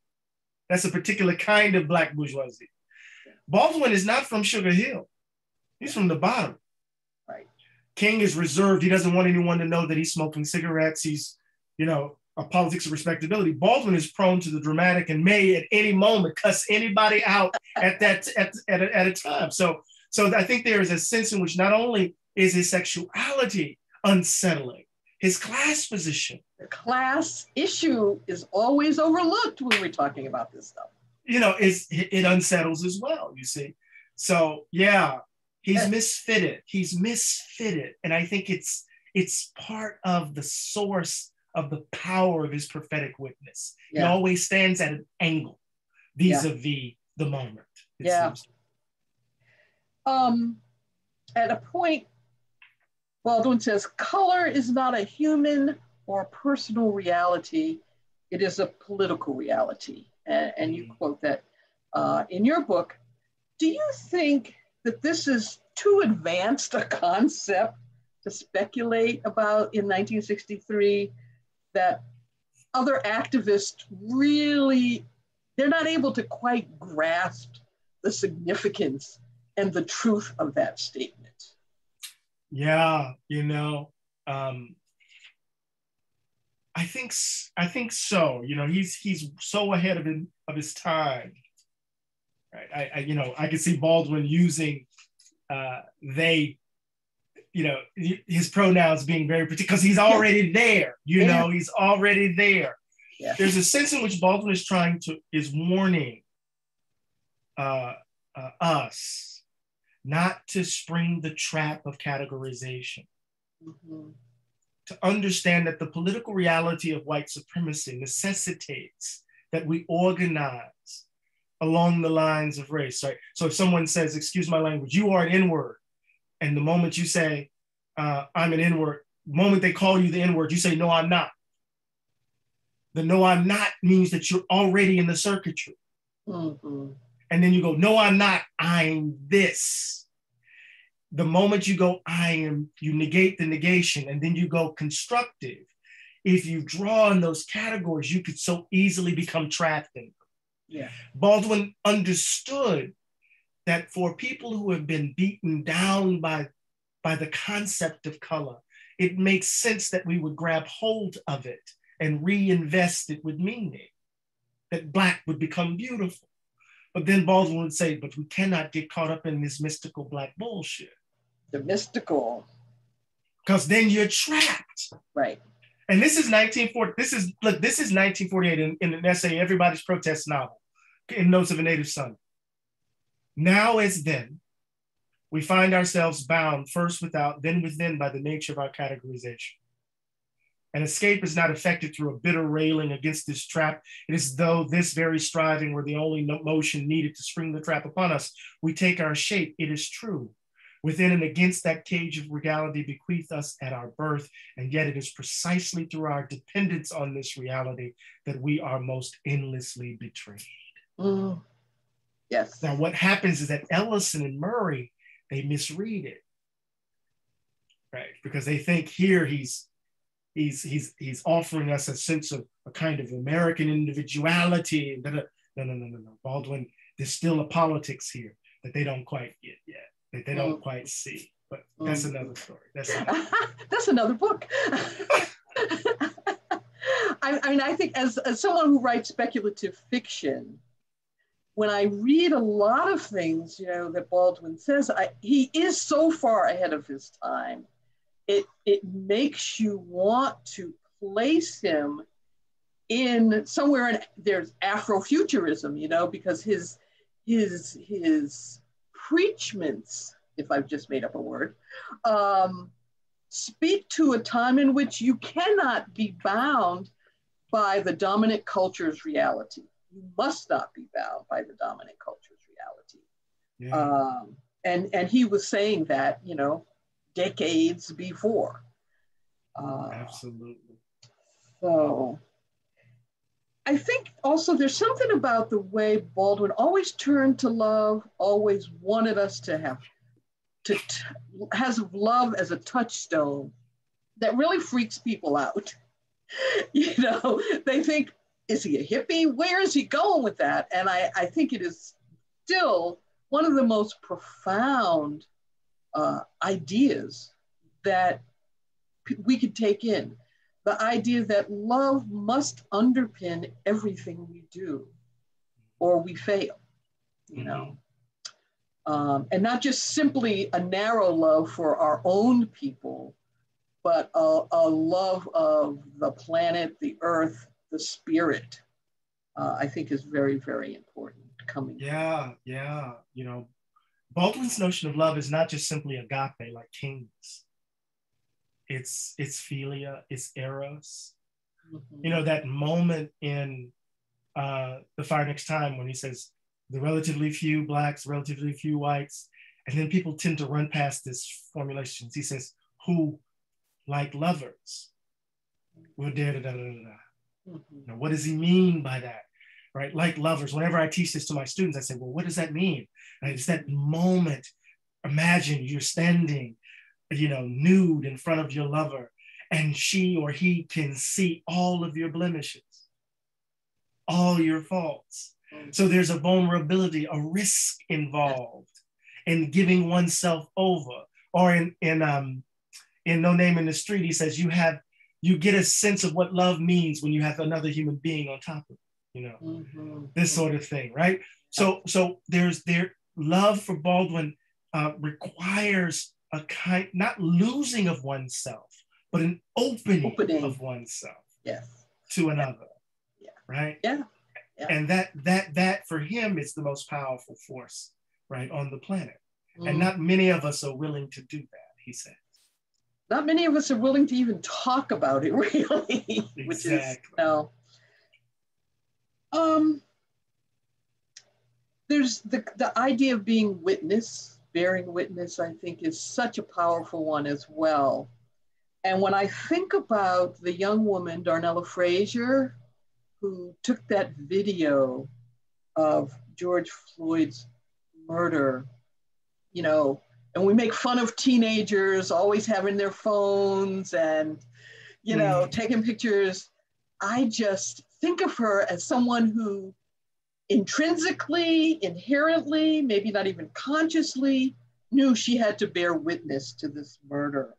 S4: that's a particular kind of black bourgeoisie. Yeah. Baldwin is not from Sugar Hill. He's from the bottom.
S3: Right.
S4: King is reserved. He doesn't want anyone to know that he's smoking cigarettes. He's, you know, a politics of respectability. Baldwin is prone to the dramatic and may at any moment cuss anybody out at that at, at, a, at a time. So so I think there is a sense in which not only is his sexuality unsettling, his class position.
S3: The class issue is always overlooked when we're talking about this stuff.
S4: You know, it's, it unsettles as well, you see. So yeah, he's misfitted. He's misfitted. And I think it's it's part of the source of the power of his prophetic witness. Yeah. He always stands at an angle vis-a-vis yeah. the moment.
S3: yeah. Um, at a point, Baldwin says, color is not a human or personal reality. It is a political reality. And, and you mm-hmm. quote that uh, in your book. Do you think that this is too advanced a concept to speculate about in 1963 that other activists really they're not able to quite grasp the significance and the truth of that statement
S4: yeah you know um i think i think so you know he's he's so ahead of, him, of his time right I, I you know i can see baldwin using uh they you know his pronouns being very particular because he's already there you yeah. know he's already there yeah. there's a sense in which baldwin is trying to is warning uh, uh, us not to spring the trap of categorization
S3: mm-hmm.
S4: to understand that the political reality of white supremacy necessitates that we organize along the lines of race right so if someone says excuse my language you are an n-word and the moment you say, uh, I'm an N word, moment they call you the N word, you say, no, I'm not. The no, I'm not means that you're already in the circuitry.
S3: Mm-hmm.
S4: And then you go, no, I'm not, I'm this. The moment you go, I am, you negate the negation, and then you go constructive. If you draw in those categories, you could so easily become trapped in them.
S3: Yeah.
S4: Baldwin understood that for people who have been beaten down by, by the concept of color, it makes sense that we would grab hold of it and reinvest it with meaning, that Black would become beautiful. But then Baldwin would say, but we cannot get caught up in this mystical Black bullshit.
S3: The mystical.
S4: Because then you're trapped.
S3: Right.
S4: And this is 1940. This is look. This is 1948 in, in an essay, Everybody's Protest novel, in Notes of a Native Son. Now as then, we find ourselves bound first without, then within by the nature of our categorization. And escape is not effected through a bitter railing against this trap. It is though this very striving were the only motion needed to spring the trap upon us. We take our shape, it is true, within and against that cage of reality bequeathed us at our birth. And yet it is precisely through our dependence on this reality that we are most endlessly betrayed.
S3: Mm. Yes.
S4: Now, what happens is that Ellison and Murray, they misread it, right? Because they think here he's he's he's he's offering us a sense of a kind of American individuality. No, no, no, no, no. Baldwin, there's still a politics here that they don't quite get yet, that they don't quite see. But that's another story. That's another,
S3: that's another book. I, I, mean, I think as, as someone who writes speculative fiction, when I read a lot of things, you know, that Baldwin says, I, he is so far ahead of his time it it makes you want to place him in somewhere in there's Afrofuturism, you know, because his his his preachments, if I've just made up a word, um, speak to a time in which you cannot be bound by the dominant culture's reality. You must not be bound by the dominant culture's reality. Yeah. Um, and and he was saying that, you know, decades before.
S4: Uh, Absolutely.
S3: So I think also there's something about the way Baldwin always turned to love, always wanted us to have, to t- has love as a touchstone that really freaks people out. you know, they think, is he a hippie? Where is he going with that? And I, I think it is still one of the most profound uh, ideas that we could take in. The idea that love must underpin everything we do, or we fail, you know. Um, and not just simply a narrow love for our own people, but a, a love of the planet, the earth, the spirit, uh, I think is very, very important coming.
S4: Yeah, yeah. You know, Baldwin's notion of love is not just simply agape, like kings. It's it's philia, it's eros. Mm-hmm. You know that moment in uh, the fire next time when he says the relatively few blacks, relatively few whites, and then people tend to run past this formulation. He says, "Who, like lovers, will dare to da da da da." Mm-hmm. Now, what does he mean by that? Right? Like lovers. Whenever I teach this to my students, I say, well, what does that mean? Right? It's that moment. Imagine you're standing, you know, nude in front of your lover, and she or he can see all of your blemishes, all your faults. So there's a vulnerability, a risk involved in giving oneself over. Or in in um in No Name in the Street, he says you have you get a sense of what love means when you have another human being on top of it you know, mm-hmm. this sort of thing, right? So, so there's there love for Baldwin uh, requires a kind, not losing of oneself, but an opening, opening. of oneself
S3: yes.
S4: to another,
S3: yeah.
S4: right?
S3: Yeah. yeah.
S4: And that that that for him is the most powerful force, right, on the planet. Mm. And not many of us are willing to do that, he said.
S3: Not many of us are willing to even talk about it, really.
S4: Exactly. which is
S3: no. Um, there's the, the idea of being witness, bearing witness, I think is such a powerful one as well. And when I think about the young woman, Darnella Frazier, who took that video of George Floyd's murder, you know, and we make fun of teenagers always having their phones and, you know, mm. taking pictures. I just think of her as someone who intrinsically, inherently, maybe not even consciously, knew she had to bear witness to this murder.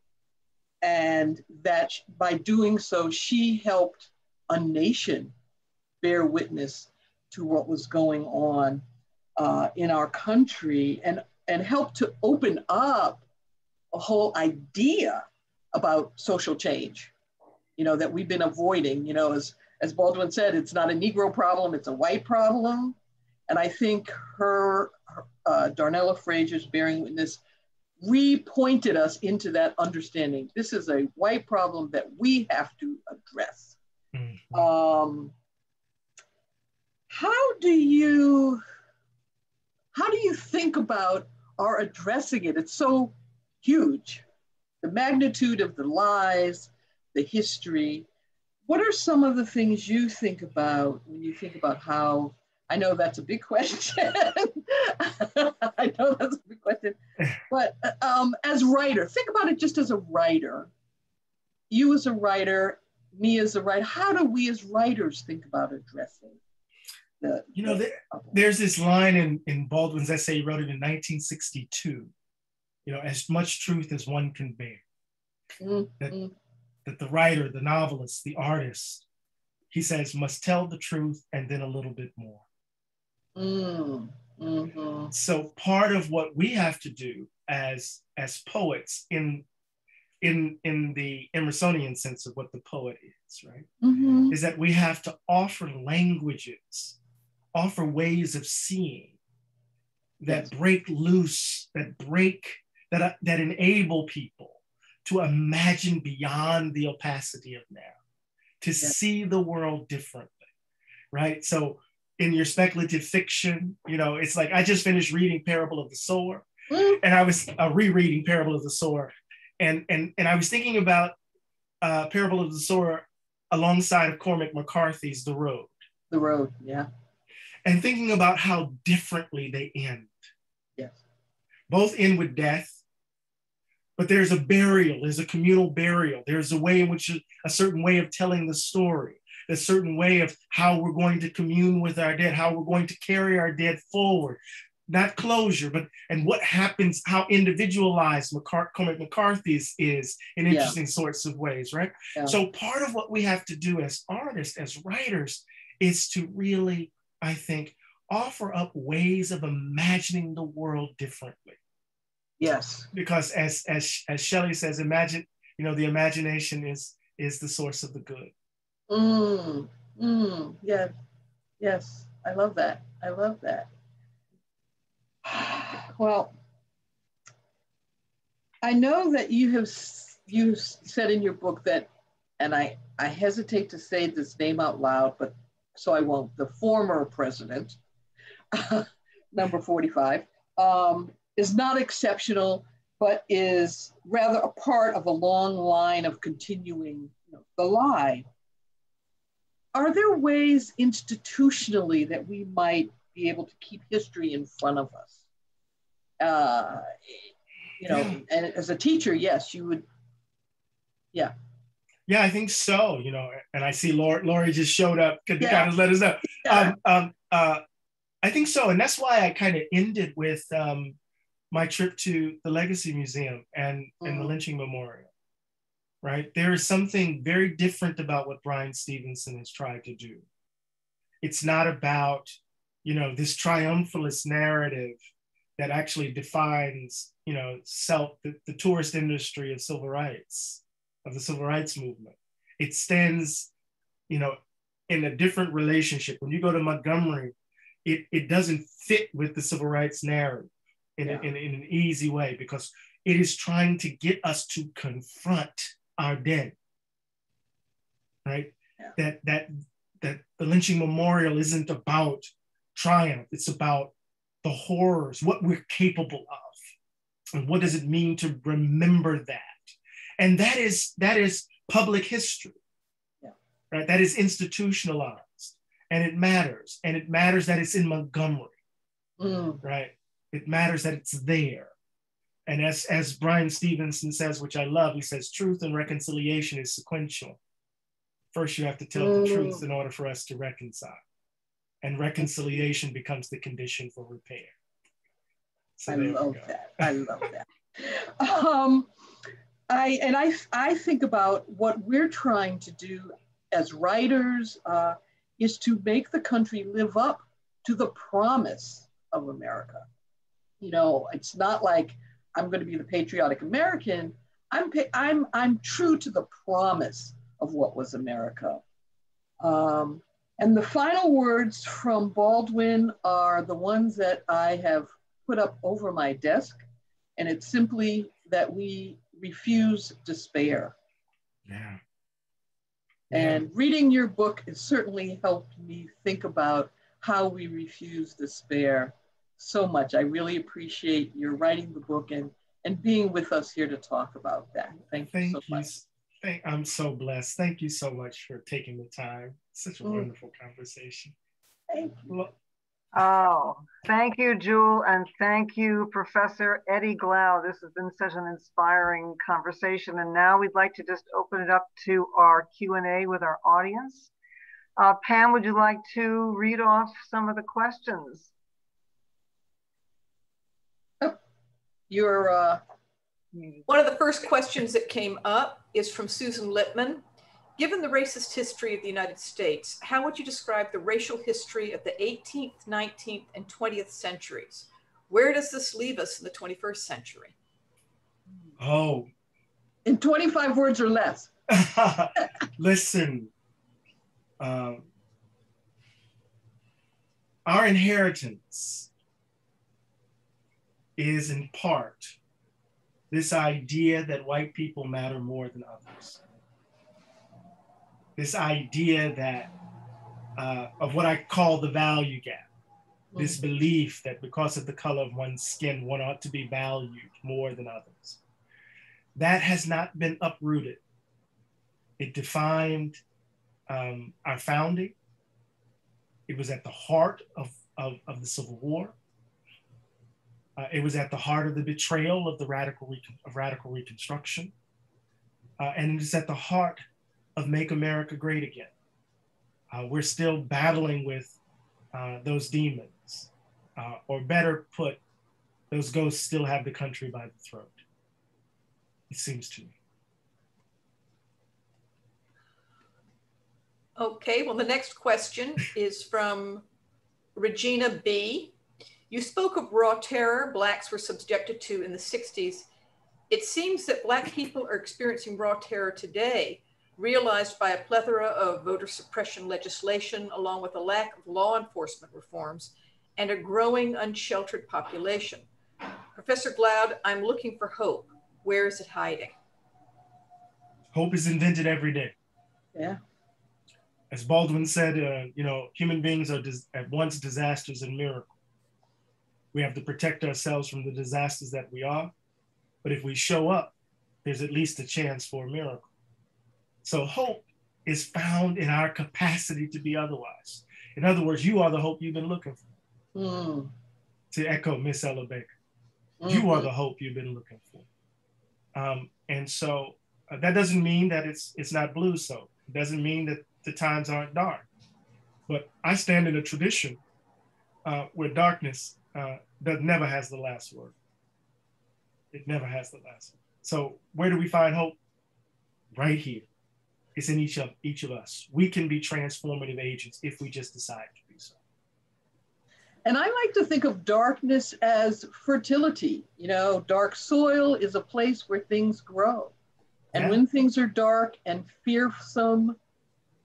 S3: And that by doing so, she helped a nation bear witness to what was going on uh, in our country and, and help to open up a whole idea about social change, you know, that we've been avoiding, you know, as as Baldwin said, it's not a Negro problem, it's a white problem. And I think her, uh, Darnella Frazier's bearing witness repointed us into that understanding. This is a white problem that we have to address. Mm-hmm. Um, how do you how do you think about our addressing it? It's so huge. The magnitude of the lies, the history. What are some of the things you think about when you think about how I know that's a big question. I know that's a big question. But um, as writer, think about it just as a writer. You as a writer, me as a writer, how do we as writers think about addressing the,
S4: You know, the, there's this line in, in Baldwin's essay, he wrote it in 1962, you know, as much truth as one can bear. Mm-hmm. That, that the writer, the novelist, the artist, he says, must tell the truth and then a little bit more. Mm, mm-hmm. So part of what we have to do as as poets in in in the Emersonian sense of what the poet is, right, mm-hmm. is that we have to offer languages, offer ways of seeing that yes. break loose, that break that that enable people to imagine beyond the opacity of now, to yes. see the world differently, right? So in your speculative fiction. You know, it's like I just finished reading Parable of the Sower, mm. and I was uh, rereading Parable of the Sower, and and and I was thinking about uh, Parable of the Sower alongside of Cormac McCarthy's The Road.
S3: The Road, yeah.
S4: And thinking about how differently they end.
S3: Yes.
S4: Both end with death, but there's a burial, there's a communal burial, there's a way in which a certain way of telling the story a certain way of how we're going to commune with our dead, how we're going to carry our dead forward. Not closure, but and what happens, how individualized McCart- Cormac McCarthy's is in interesting yeah. sorts of ways, right? Yeah. So part of what we have to do as artists, as writers, is to really, I think, offer up ways of imagining the world differently.
S3: Yes.
S4: Because as as as Shelley says, imagine, you know, the imagination is is the source of the good.
S3: Mm, mm, yeah, yes, I love that. I love that. Well, I know that you have you said in your book that, and I I hesitate to say this name out loud, but so I won't. The former president, number forty-five, um, is not exceptional, but is rather a part of a long line of continuing you know, the lie are there ways institutionally that we might be able to keep history in front of us? Uh, you know, and as a teacher, yes, you would. Yeah.
S4: Yeah, I think so. You know, and I see Lori, Lori just showed up. Could yeah. kind of let us know? Yeah. Um, um, uh, I think so, and that's why I kind of ended with um, my trip to the Legacy Museum and, mm-hmm. and the mm-hmm. lynching memorial right? There is something very different about what Bryan Stevenson has tried to do. It's not about, you know, this triumphalist narrative that actually defines, you know, self, the, the tourist industry of civil rights, of the civil rights movement. It stands, you know, in a different relationship. When you go to Montgomery, it, it doesn't fit with the civil rights narrative in, yeah. in, in an easy way because it is trying to get us to confront our dead. Right? Yeah. That that that the lynching memorial isn't about triumph, it's about the horrors, what we're capable of. And what does it mean to remember that? And that is that is public history. Yeah. Right? That is institutionalized. And it matters. And it matters that it's in Montgomery. Mm. Right? It matters that it's there. And as, as Bryan Stevenson says, which I love, he says, truth and reconciliation is sequential. First, you have to tell mm. the truth in order for us to reconcile. And reconciliation becomes the condition for repair.
S3: So I love that. I love that. um, I and I I think about what we're trying to do as writers uh, is to make the country live up to the promise of America. You know, it's not like I'm going to be the patriotic American. I'm, I'm, I'm true to the promise of what was America. Um, and the final words from Baldwin are the ones that I have put up over my desk. And it's simply that we refuse despair.
S4: Yeah.
S3: And reading your book has certainly helped me think about how we refuse despair so much. I really appreciate your writing the book and, and being with us here to talk about that. Thank,
S4: Thank
S3: you so
S4: you.
S3: much.
S4: Thank, I'm so blessed. Thank you so much for taking the time. Such a
S3: Mm.
S4: wonderful conversation.
S3: Thank you.
S4: Lo-
S1: Oh, thank you, Jewelle, and thank you, Professor Eddie Glaude. This has been such an inspiring conversation, and now we'd like to just open it up to our Q&A with our audience. Uh, Pam, would you like to read off some of the questions?
S3: Your uh,
S5: One of the first questions that came up is from Susan Littman. Given the racist history of the United States, how would you describe the racial history of the 18th, 19th, and 20th centuries? Where does this leave us in the 21st century?
S4: Oh,
S3: in 25 words or less.
S4: listen. Um, our inheritance is in part this idea that white people matter more than others. This idea that uh, of what I call the value gap, this belief that because of the color of one's skin, one ought to be valued more than others. That has not been uprooted. It defined um, our founding. It was at the heart of, of, of the Civil War. Uh, it was at the heart of the betrayal of the radical, recon- of radical Reconstruction. Uh, and it is at the heart of Make America Great Again. Uh, we're still battling with uh, those demons, uh, or better put, those ghosts still have the country by the throat. It seems to me.
S5: Okay, well, the next question is from Regina B. You spoke of raw terror Blacks were subjected to in the 60s. It seems that Black people are experiencing raw terror today, realized by a plethora of voter suppression legislation, along with a lack of law enforcement reforms and a growing unsheltered population. Professor Glaude, I'm looking for hope. Where is it hiding?
S4: Hope is invented every day.
S3: Yeah.
S4: As Baldwin said, uh, you know, human beings are dis- at once disasters and miracles. We have to protect ourselves from the disasters that we are. But if we show up, there's at least a chance for a miracle. So hope is found in our capacity to be otherwise. In other words, you are the hope you've been looking for.
S3: Mm.
S4: To echo Miss Ella Baker,
S3: Mhm.
S4: you are the hope you've been looking for. Um, and so uh, that doesn't mean that it's it's not blue. So it doesn't mean that the times aren't dark. But I stand in a tradition uh, where darkness uh, that never has the last word. It never has the last word. So where do we find hope? Right here. It's in each of each of us. We can be transformative agents if we just decide to be so.
S3: And I like to think of darkness as fertility. You know, dark soil is a place where things grow. And
S4: Yeah.
S3: when things are dark and fearsome,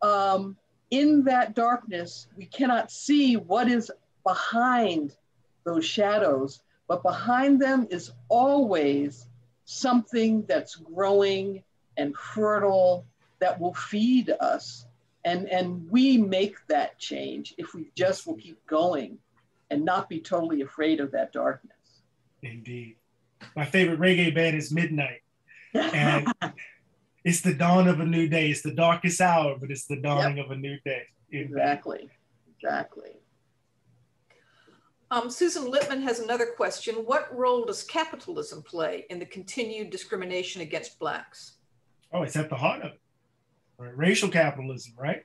S3: um, in that darkness, we cannot see what is behind those shadows, but behind them is always something that's growing and fertile that will feed us. And, and we make that change if we just will keep going and not be totally afraid of that darkness.
S4: Indeed. My favorite reggae band is Midnight. And it's the dawn of a new day. It's the darkest hour, but it's the dawning of a new day. Indeed.
S3: exactly, exactly.
S5: Um, Susan Littman has another question. What role does capitalism play in the continued discrimination against Blacks?
S4: Oh, it's at the heart of it. Right? Racial capitalism, right?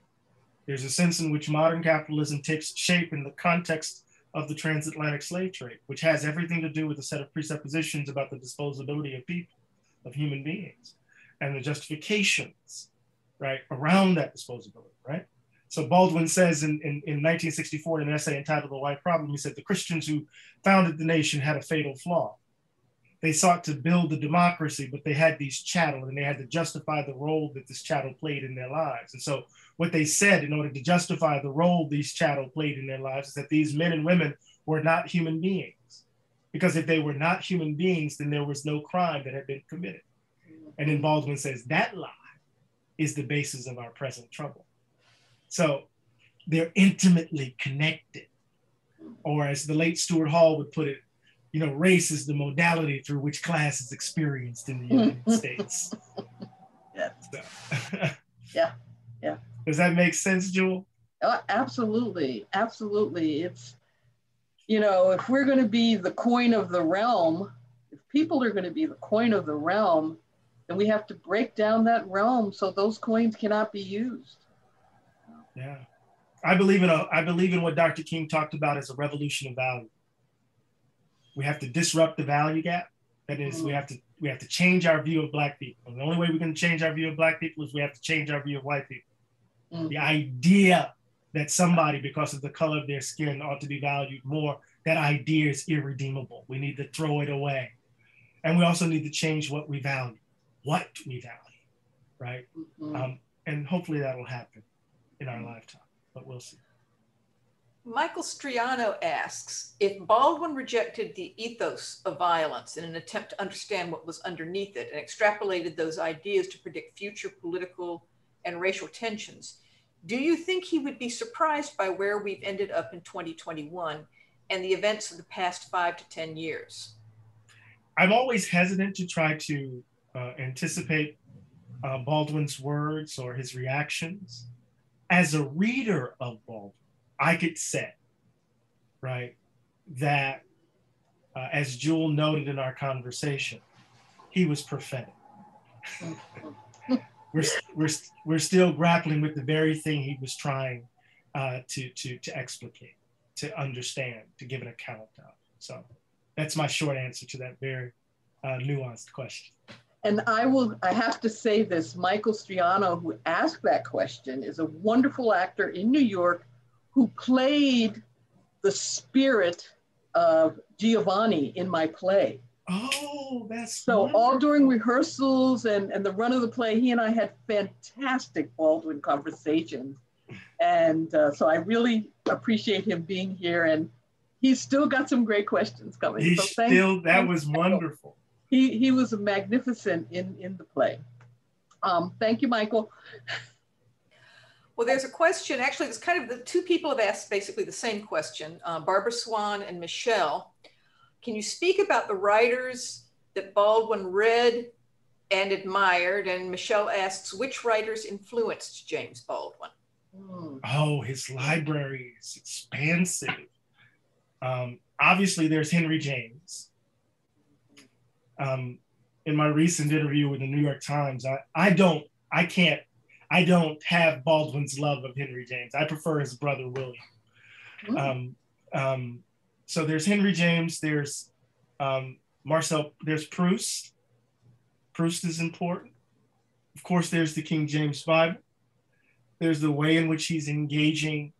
S4: There's a sense in which modern capitalism takes shape in the context of the transatlantic slave trade, which has everything to do with a set of presuppositions about the disposability of people, of human beings, and the justifications, right, around that disposability, right? So Baldwin says in, in, in 1964 in an essay entitled The White Problem, he said the Christians who founded the nation had a fatal flaw. They sought to build a democracy, but they had these chattel and they had to justify the role that this chattel played in their lives. And so what they said in order to justify the role these chattel played in their lives is that these men and women were not human beings. Because if they were not human beings, then there was no crime that had been committed. And then Baldwin says that lie is the basis of our present trouble. So they're intimately connected. Or as the late Stuart Hall would put it, you know, race is the modality through which class is experienced in the United States.
S3: Yeah.
S4: So,
S3: Yeah, yeah.
S4: Does that make sense, Jewelle?
S3: Oh, absolutely, absolutely. It's, you know, if we're going to be the coin of the realm, if people are going to be the coin of the realm, then we have to break down that realm so those coins cannot be used.
S4: Yeah. I believe in a I believe in what Dr. King talked about as a revolution of value. We have to disrupt the value gap. That is, we have to we have to change our view of black people. And the only way we can change our view of black people is we have to change our view of white people.
S3: Mm.
S4: The idea that somebody, because of the color of their skin, ought to be valued more, that idea is irredeemable. We need to throw it away. And we also need to change what we value, what we value, right?
S3: Mhm.
S4: Um, and hopefully that'll happen in our lifetime, but we'll see.
S5: Michael Striano asks if Baldwin rejected the ethos of violence in an attempt to understand what was underneath it and extrapolated those ideas to predict future political and racial tensions, do you think he would be surprised by where we've ended up in 2021 and the events of the past five to 10 years?
S4: I'm always hesitant to try to uh, anticipate uh, Baldwin's words or his reactions. As a reader of Baldwin, I could say, right, that uh, as Jewelle noted in our conversation, he was prophetic. we're, we're, we're still grappling with the very thing he was trying uh, to, to, to explicate, to understand, to give an account of. So that's my short answer to that very uh, nuanced question.
S3: And I will, I have to say this, Michael Striano, who asked that question, is a wonderful actor in New York who played the spirit of Giovanni in my play.
S4: Oh, that's
S3: So
S4: wonderful.
S3: all during rehearsals and, and the run of the play, he and I had fantastic Baldwin conversations. And uh, so I really appreciate him being here and he's still got some great questions coming.
S4: He's
S3: so thank-
S4: still that was
S3: you,
S4: wonderful.
S3: He, he was magnificent in, in the play. Um, thank you, Michael.
S5: Well, there's a question. Actually, it's kind of the two people have asked basically the same question uh, Barbara Swan and Michelle. Can you speak about the writers that Baldwin read and admired? And Michelle asks, which writers influenced James Baldwin?
S3: Hmm.
S4: Oh, his library is expansive. Um, obviously, there's Henry James. Um, in my recent interview with the New York Times, I, I don't, I can't, I don't have Baldwin's love of Henry James. I prefer his brother William. Um, um, so there's Henry James, there's um, Marcel, there's Proust. Proust is important. Of course, there's the King James Bible. There's the way in which he's engaging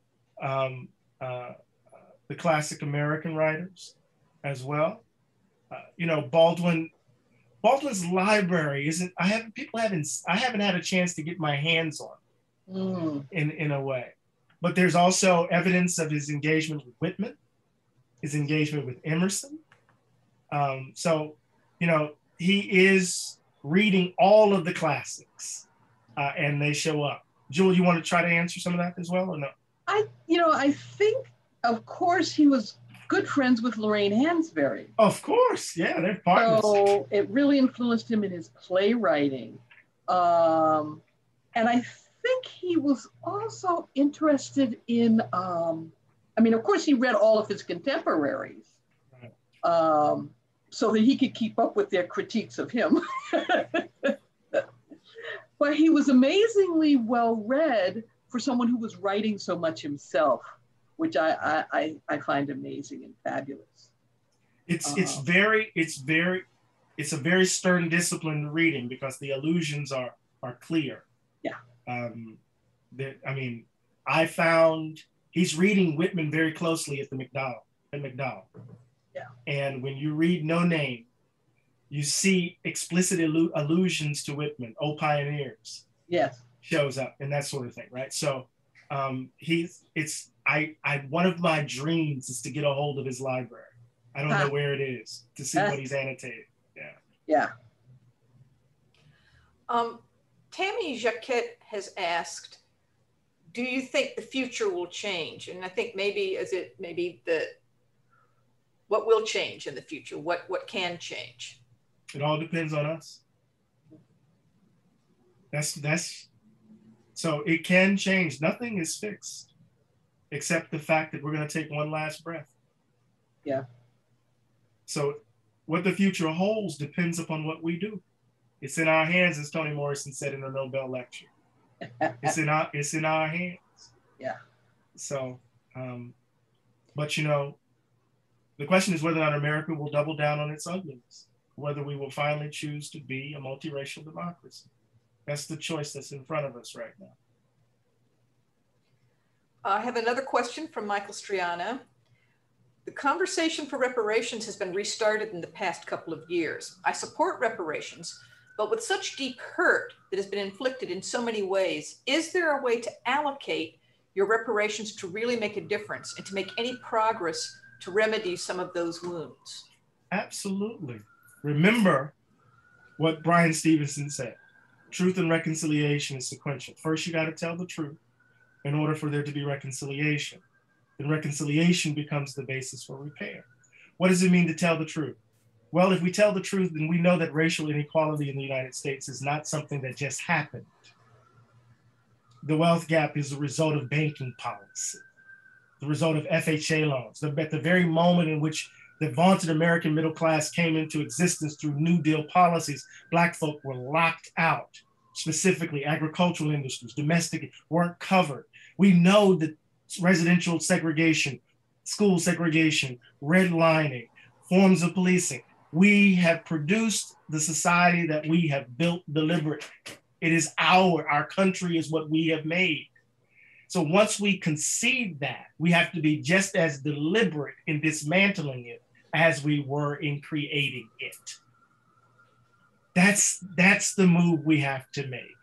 S4: um, uh, the classic American writers as well. Uh, you know, Baldwin, Baldwin's library isn't. I haven't people haven't. I haven't had a chance to get my hands on
S3: Hmm.
S4: in in a way. But there's also evidence of his engagement with Whitman, his engagement with Emerson. Um, so, you know, he is reading all of the classics, uh, and they show up. Jewelle, you want to try to answer some of that as well, or no?
S3: I, you know, I think, of course, he was good friends with Lorraine Hansberry.
S4: Of course, yeah, they're partners.
S3: So it really influenced him in his playwriting. Um, and I think he was also interested in, um, I mean, of course, he read all of his contemporaries um, so that he could keep up with their critiques of him. but he was amazingly well read for someone who was writing so much himself, which I, I, I, find amazing and fabulous.
S4: It's it's
S3: Uh,
S4: very it's very it's a very stern disciplined reading because the allusions are are clear.
S3: Yeah.
S4: Um, that I mean, I found he's reading Whitman very closely at the MacDowell at MacDowell.
S3: Yeah.
S4: And when you read No Name, you see explicit allu- allusions to Whitman. Oh, pioneers
S3: Yes.
S4: shows up and that sort of thing, right? So um, he's it's I I one of my dreams is to get a hold of his library I don't know where it is to see what he's annotated. Yeah.
S3: Yeah.
S5: Um, Tammy Jacquette has asked, do you think the future will change? And I think maybe is it maybe the what will change in the future? What what can change?
S4: It all depends on us. That's that's so it can change. Nothing is fixed except the fact that we're going to take one last breath.
S3: Yeah.
S4: So what the future holds depends upon what we do. It's in our hands, as Toni Morrison said in the Nobel lecture. it's in our it's in our hands.
S3: Yeah.
S4: So, um, but you know, the question is whether or not America will double down on its ugliness, whether we will finally choose to be a multiracial democracy. That's the choice that's in front of us right now.
S5: I have another question from Michael Striana. The conversation for reparations has been restarted in the past couple of years. I support reparations, but with such deep hurt that has been inflicted in so many ways, is there a way to allocate your reparations to really make a difference and to make any progress to remedy some of those wounds?
S4: Absolutely. Remember what Bryan Stevenson said truth and reconciliation is sequential. First, you got to tell the truth in order for there to be reconciliation. Then reconciliation becomes the basis for repair. What does it mean to tell the truth? Well, if we tell the truth, then we know that racial inequality in the United States is not something that just happened. The wealth gap is a result of banking policy, the result of FHA loans. At the very moment in which the vaunted American middle class came into existence through New Deal policies, Black folk were locked out, specifically agricultural industries, domestic, weren't covered. We know that residential segregation, school segregation, redlining, forms of policing, we have produced the society that we have built deliberately. It is our, our country is what we have made. So once we concede that, we have to be just as deliberate in dismantling it as we were in creating it. That's that's the move we have to make.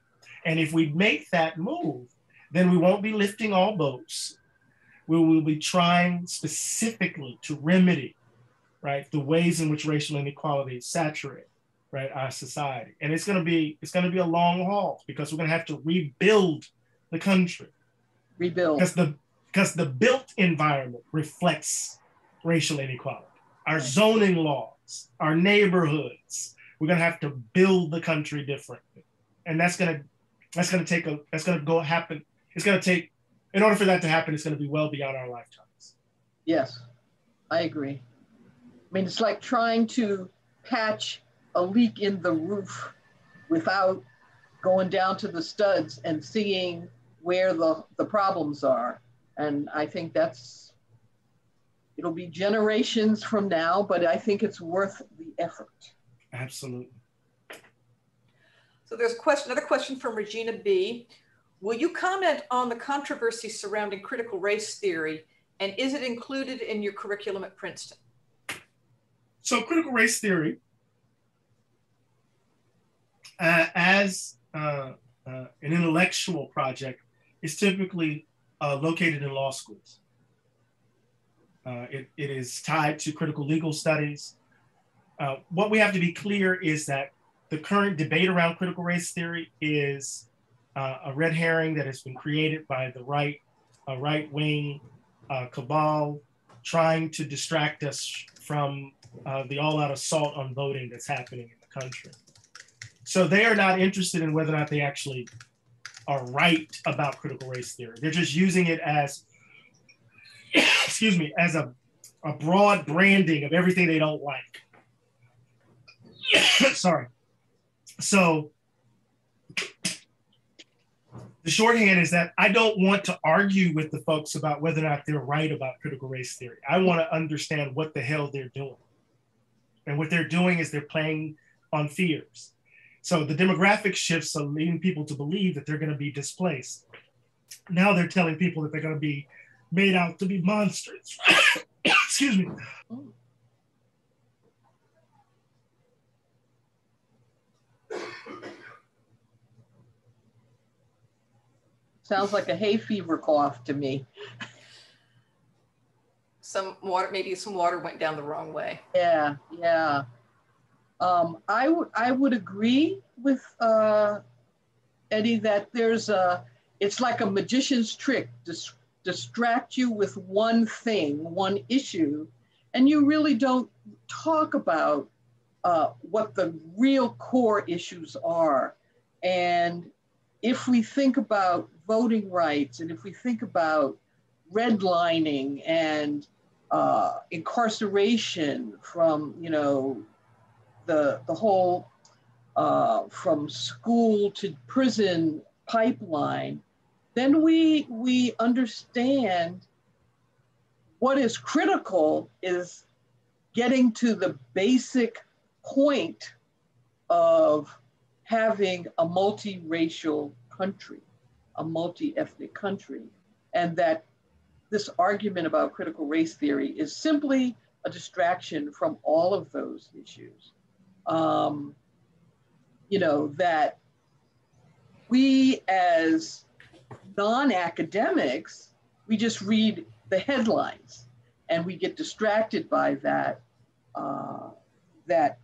S4: And if we make that move, then we won't be lifting all boats. We will be trying specifically to remedy, right, the ways in which racial inequality saturate, right, our society. And it's going to be it's going to be a long haul because we're going to have to rebuild the country.
S3: Rebuild.
S4: Because the because the built environment reflects racial inequality our zoning laws, our neighborhoods. We're gonna have to build the country differently, and that's gonna that's gonna take a that's gonna go happen. It's gonna take in order for that to happen. It's gonna be well beyond our lifetimes.
S3: Yes, I agree. I mean, it's like trying to patch a leak in the roof without going down to the studs and seeing where the, the problems are. And I think that's It'll be generations from now, but I think it's worth the effort.
S4: Absolutely.
S5: So there's a question, another question from Regina B. Will you comment on the controversy surrounding critical race theory and is it included in your curriculum at Princeton?
S4: So critical race theory, uh, as uh, uh, an intellectual project, is typically uh, located in law schools. Uh, it, it is tied to critical legal studies. Uh, what we have to be clear is that the current debate around critical race theory is uh, a red herring that has been created by the right, a right wing uh, cabal trying to distract us from uh, the all out assault on voting that's happening in the country. So they are not interested in whether or not they actually are right about critical race theory. They're just using it as excuse me, as a, a broad branding of everything they don't like. Sorry. So the shorthand is that I don't want to argue with the folks about whether or not they're right about critical race theory. I want to understand what the hell they're doing. And what they're doing is they're playing on fears. So the demographic shifts are leading people to believe that they're going to be displaced. Now they're telling people that they're going to be made out to be monsters. Excuse me. Oh.
S3: Sounds like a hay fever cough to me.
S5: some water, maybe some water went down the wrong way.
S3: Yeah, yeah. Um, I would I would agree with uh, Eddie that there's a it's like a magician's trick to distract you with one thing, one issue, and you really don't talk about uh, what the real core issues are. And if we think about voting rights and if we think about redlining and uh, incarceration from, you know, the, the whole uh, from school to prison pipeline, then we, we understand what is critical is getting to the basic point of having a multiracial country, a multi-ethnic country, and that this argument about critical race theory is simply a distraction from all of those issues. Um, you know, that we as non-academics, we just read the headlines and we get distracted by that, uh, that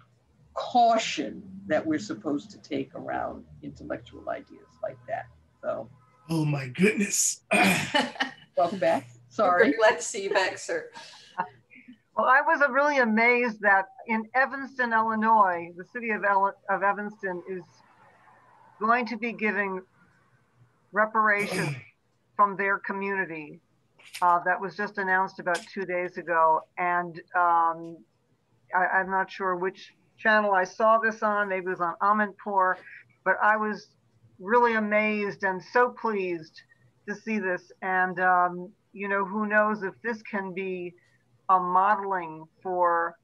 S3: caution that we're supposed to take around intellectual ideas like that. So.
S4: Oh my goodness.
S3: Welcome back. Sorry.
S5: Glad to see you back, sir.
S1: Well, I was really amazed that in Evanston, Illinois, the city of, El of Evanston is going to be giving reparations from their community. Uh, that was just announced about two days ago. And um, I, I'm not sure which channel I saw this on, maybe it was on Amanpour, but I was really amazed and so pleased to see this. And, um, you know, who knows if this can be a modeling for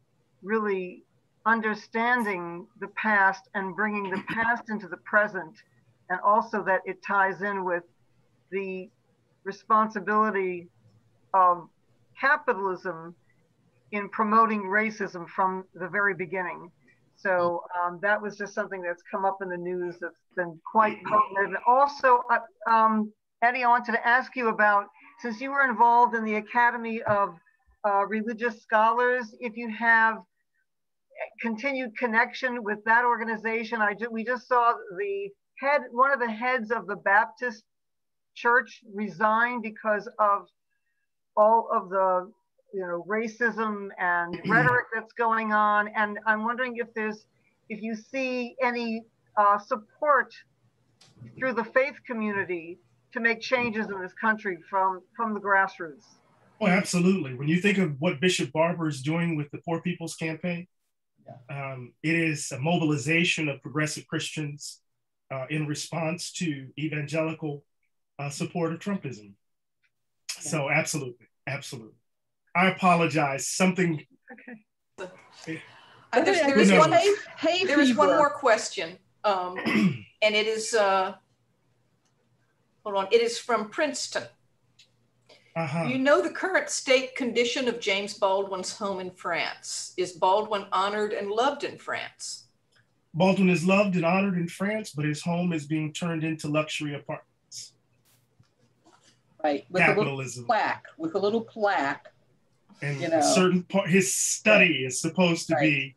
S1: really understanding the past and bringing the past into the present, and also that it ties in with the responsibility of capitalism in promoting racism from the very beginning. So um, that was just something that's come up in the news that's been quite potent. Also, uh, um, Eddie, I wanted to ask you about, since you were involved in the Academy of uh, Religious Scholars, if you have continued connection with that organization. I ju we just saw the head, one of the heads of the Baptist church resign because of all of the you know, racism and rhetoric that's going on. And I'm wondering if there's, if you see any uh, support through the faith community to make changes in this country from, from the grassroots.
S4: Oh, absolutely. When you think of what Bishop Barber is doing with the Poor People's Campaign, yeah. um, it is a mobilization of progressive Christians uh, in response to evangelical uh, support of Trumpism. Yeah. So, absolutely, absolutely. I apologize. Something.
S5: Okay. Uh, there's, there is one. Hey, there is one more question, um, and it is. Uh, hold on. It is from Princeton. Uh-huh. You know the current state condition of James Baldwin's home in France. Is Baldwin honored and loved in France?
S4: Baldwin is loved and honored in France, but his home is being turned into luxury apartments.
S3: Right. With Capitalism. A plaque. With a little plaque
S4: and you know, certain part his study is supposed to right. be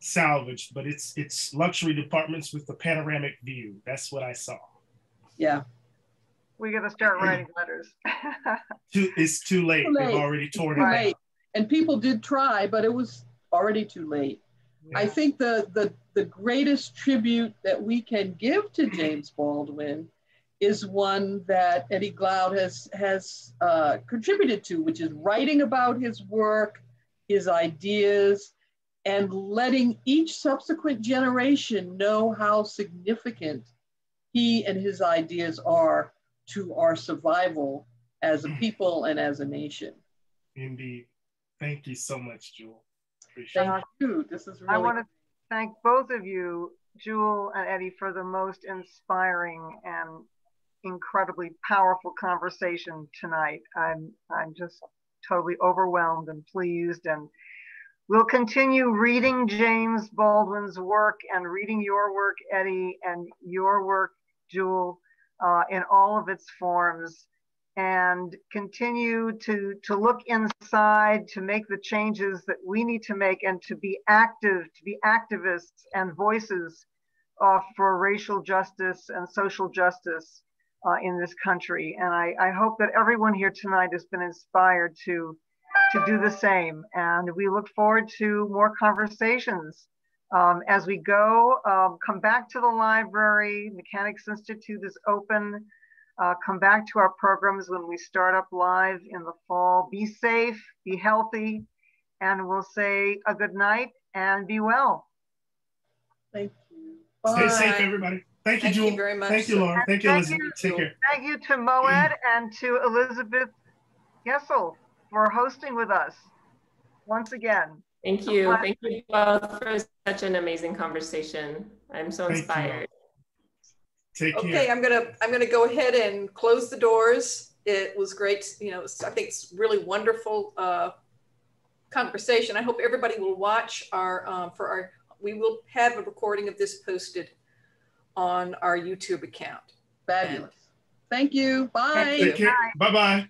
S4: salvaged, but it's it's luxury departments with the panoramic view. That's what I saw.
S3: Yeah.
S1: We got to start writing letters.
S4: too, it's too late. too late. They've already torn it right.
S3: And people did try, but it was already too late. Yeah. I think the, the the greatest tribute that we can give to James Baldwin is one that Eddie Glaude has, has uh, contributed to, which is writing about his work, his ideas, and letting each subsequent generation know how significant he and his ideas are to our survival as a hmm. people and as a nation.
S4: Indeed. Thank you so much, Jewelle.
S3: Appreciate thank it. you. This is really I
S1: want to thank both of you, Jewelle and Eddie, for the most inspiring and incredibly powerful conversation tonight. I'm, I'm just totally overwhelmed and pleased and we'll continue reading James Baldwin's work and reading your work, Eddie, and your work, Jewelle, uh, in all of its forms. and continue to, to look inside, to make the changes that we need to make and to be active, to be activists and voices uh, for racial justice and social justice uh, in this country. And I, I hope that everyone here tonight has been inspired to, to do the same. And we look forward to more conversations um, as we go. Um, come back to the library. Mechanics Institute is open. Uh, come back to our programs when we start up live in the fall. Be safe, be healthy, and we'll say a good night and be well.
S3: Thank you.
S4: Stay safe, everybody. Thank you,
S5: Thank
S4: Jewelle.
S5: you very much.
S4: Thank you, Laura. Thank you,
S1: Thank
S4: Elizabeth.
S1: you.
S4: Take care.
S1: Thank you to MoAD and to Elizabeth Gessel for hosting with us once again.
S2: Thank you. Thank you both for such an amazing conversation. I'm so
S4: Thank you.
S2: inspired.
S4: Take care.
S5: Okay, I'm gonna I'm gonna go ahead and close the doors. It was great, you know. I think it's really wonderful uh, conversation. I hope everybody will watch our um, for our. We will have a recording of this posted on our YouTube account.
S3: Fabulous. Thank you. Bye.
S4: Take care. Bye-bye.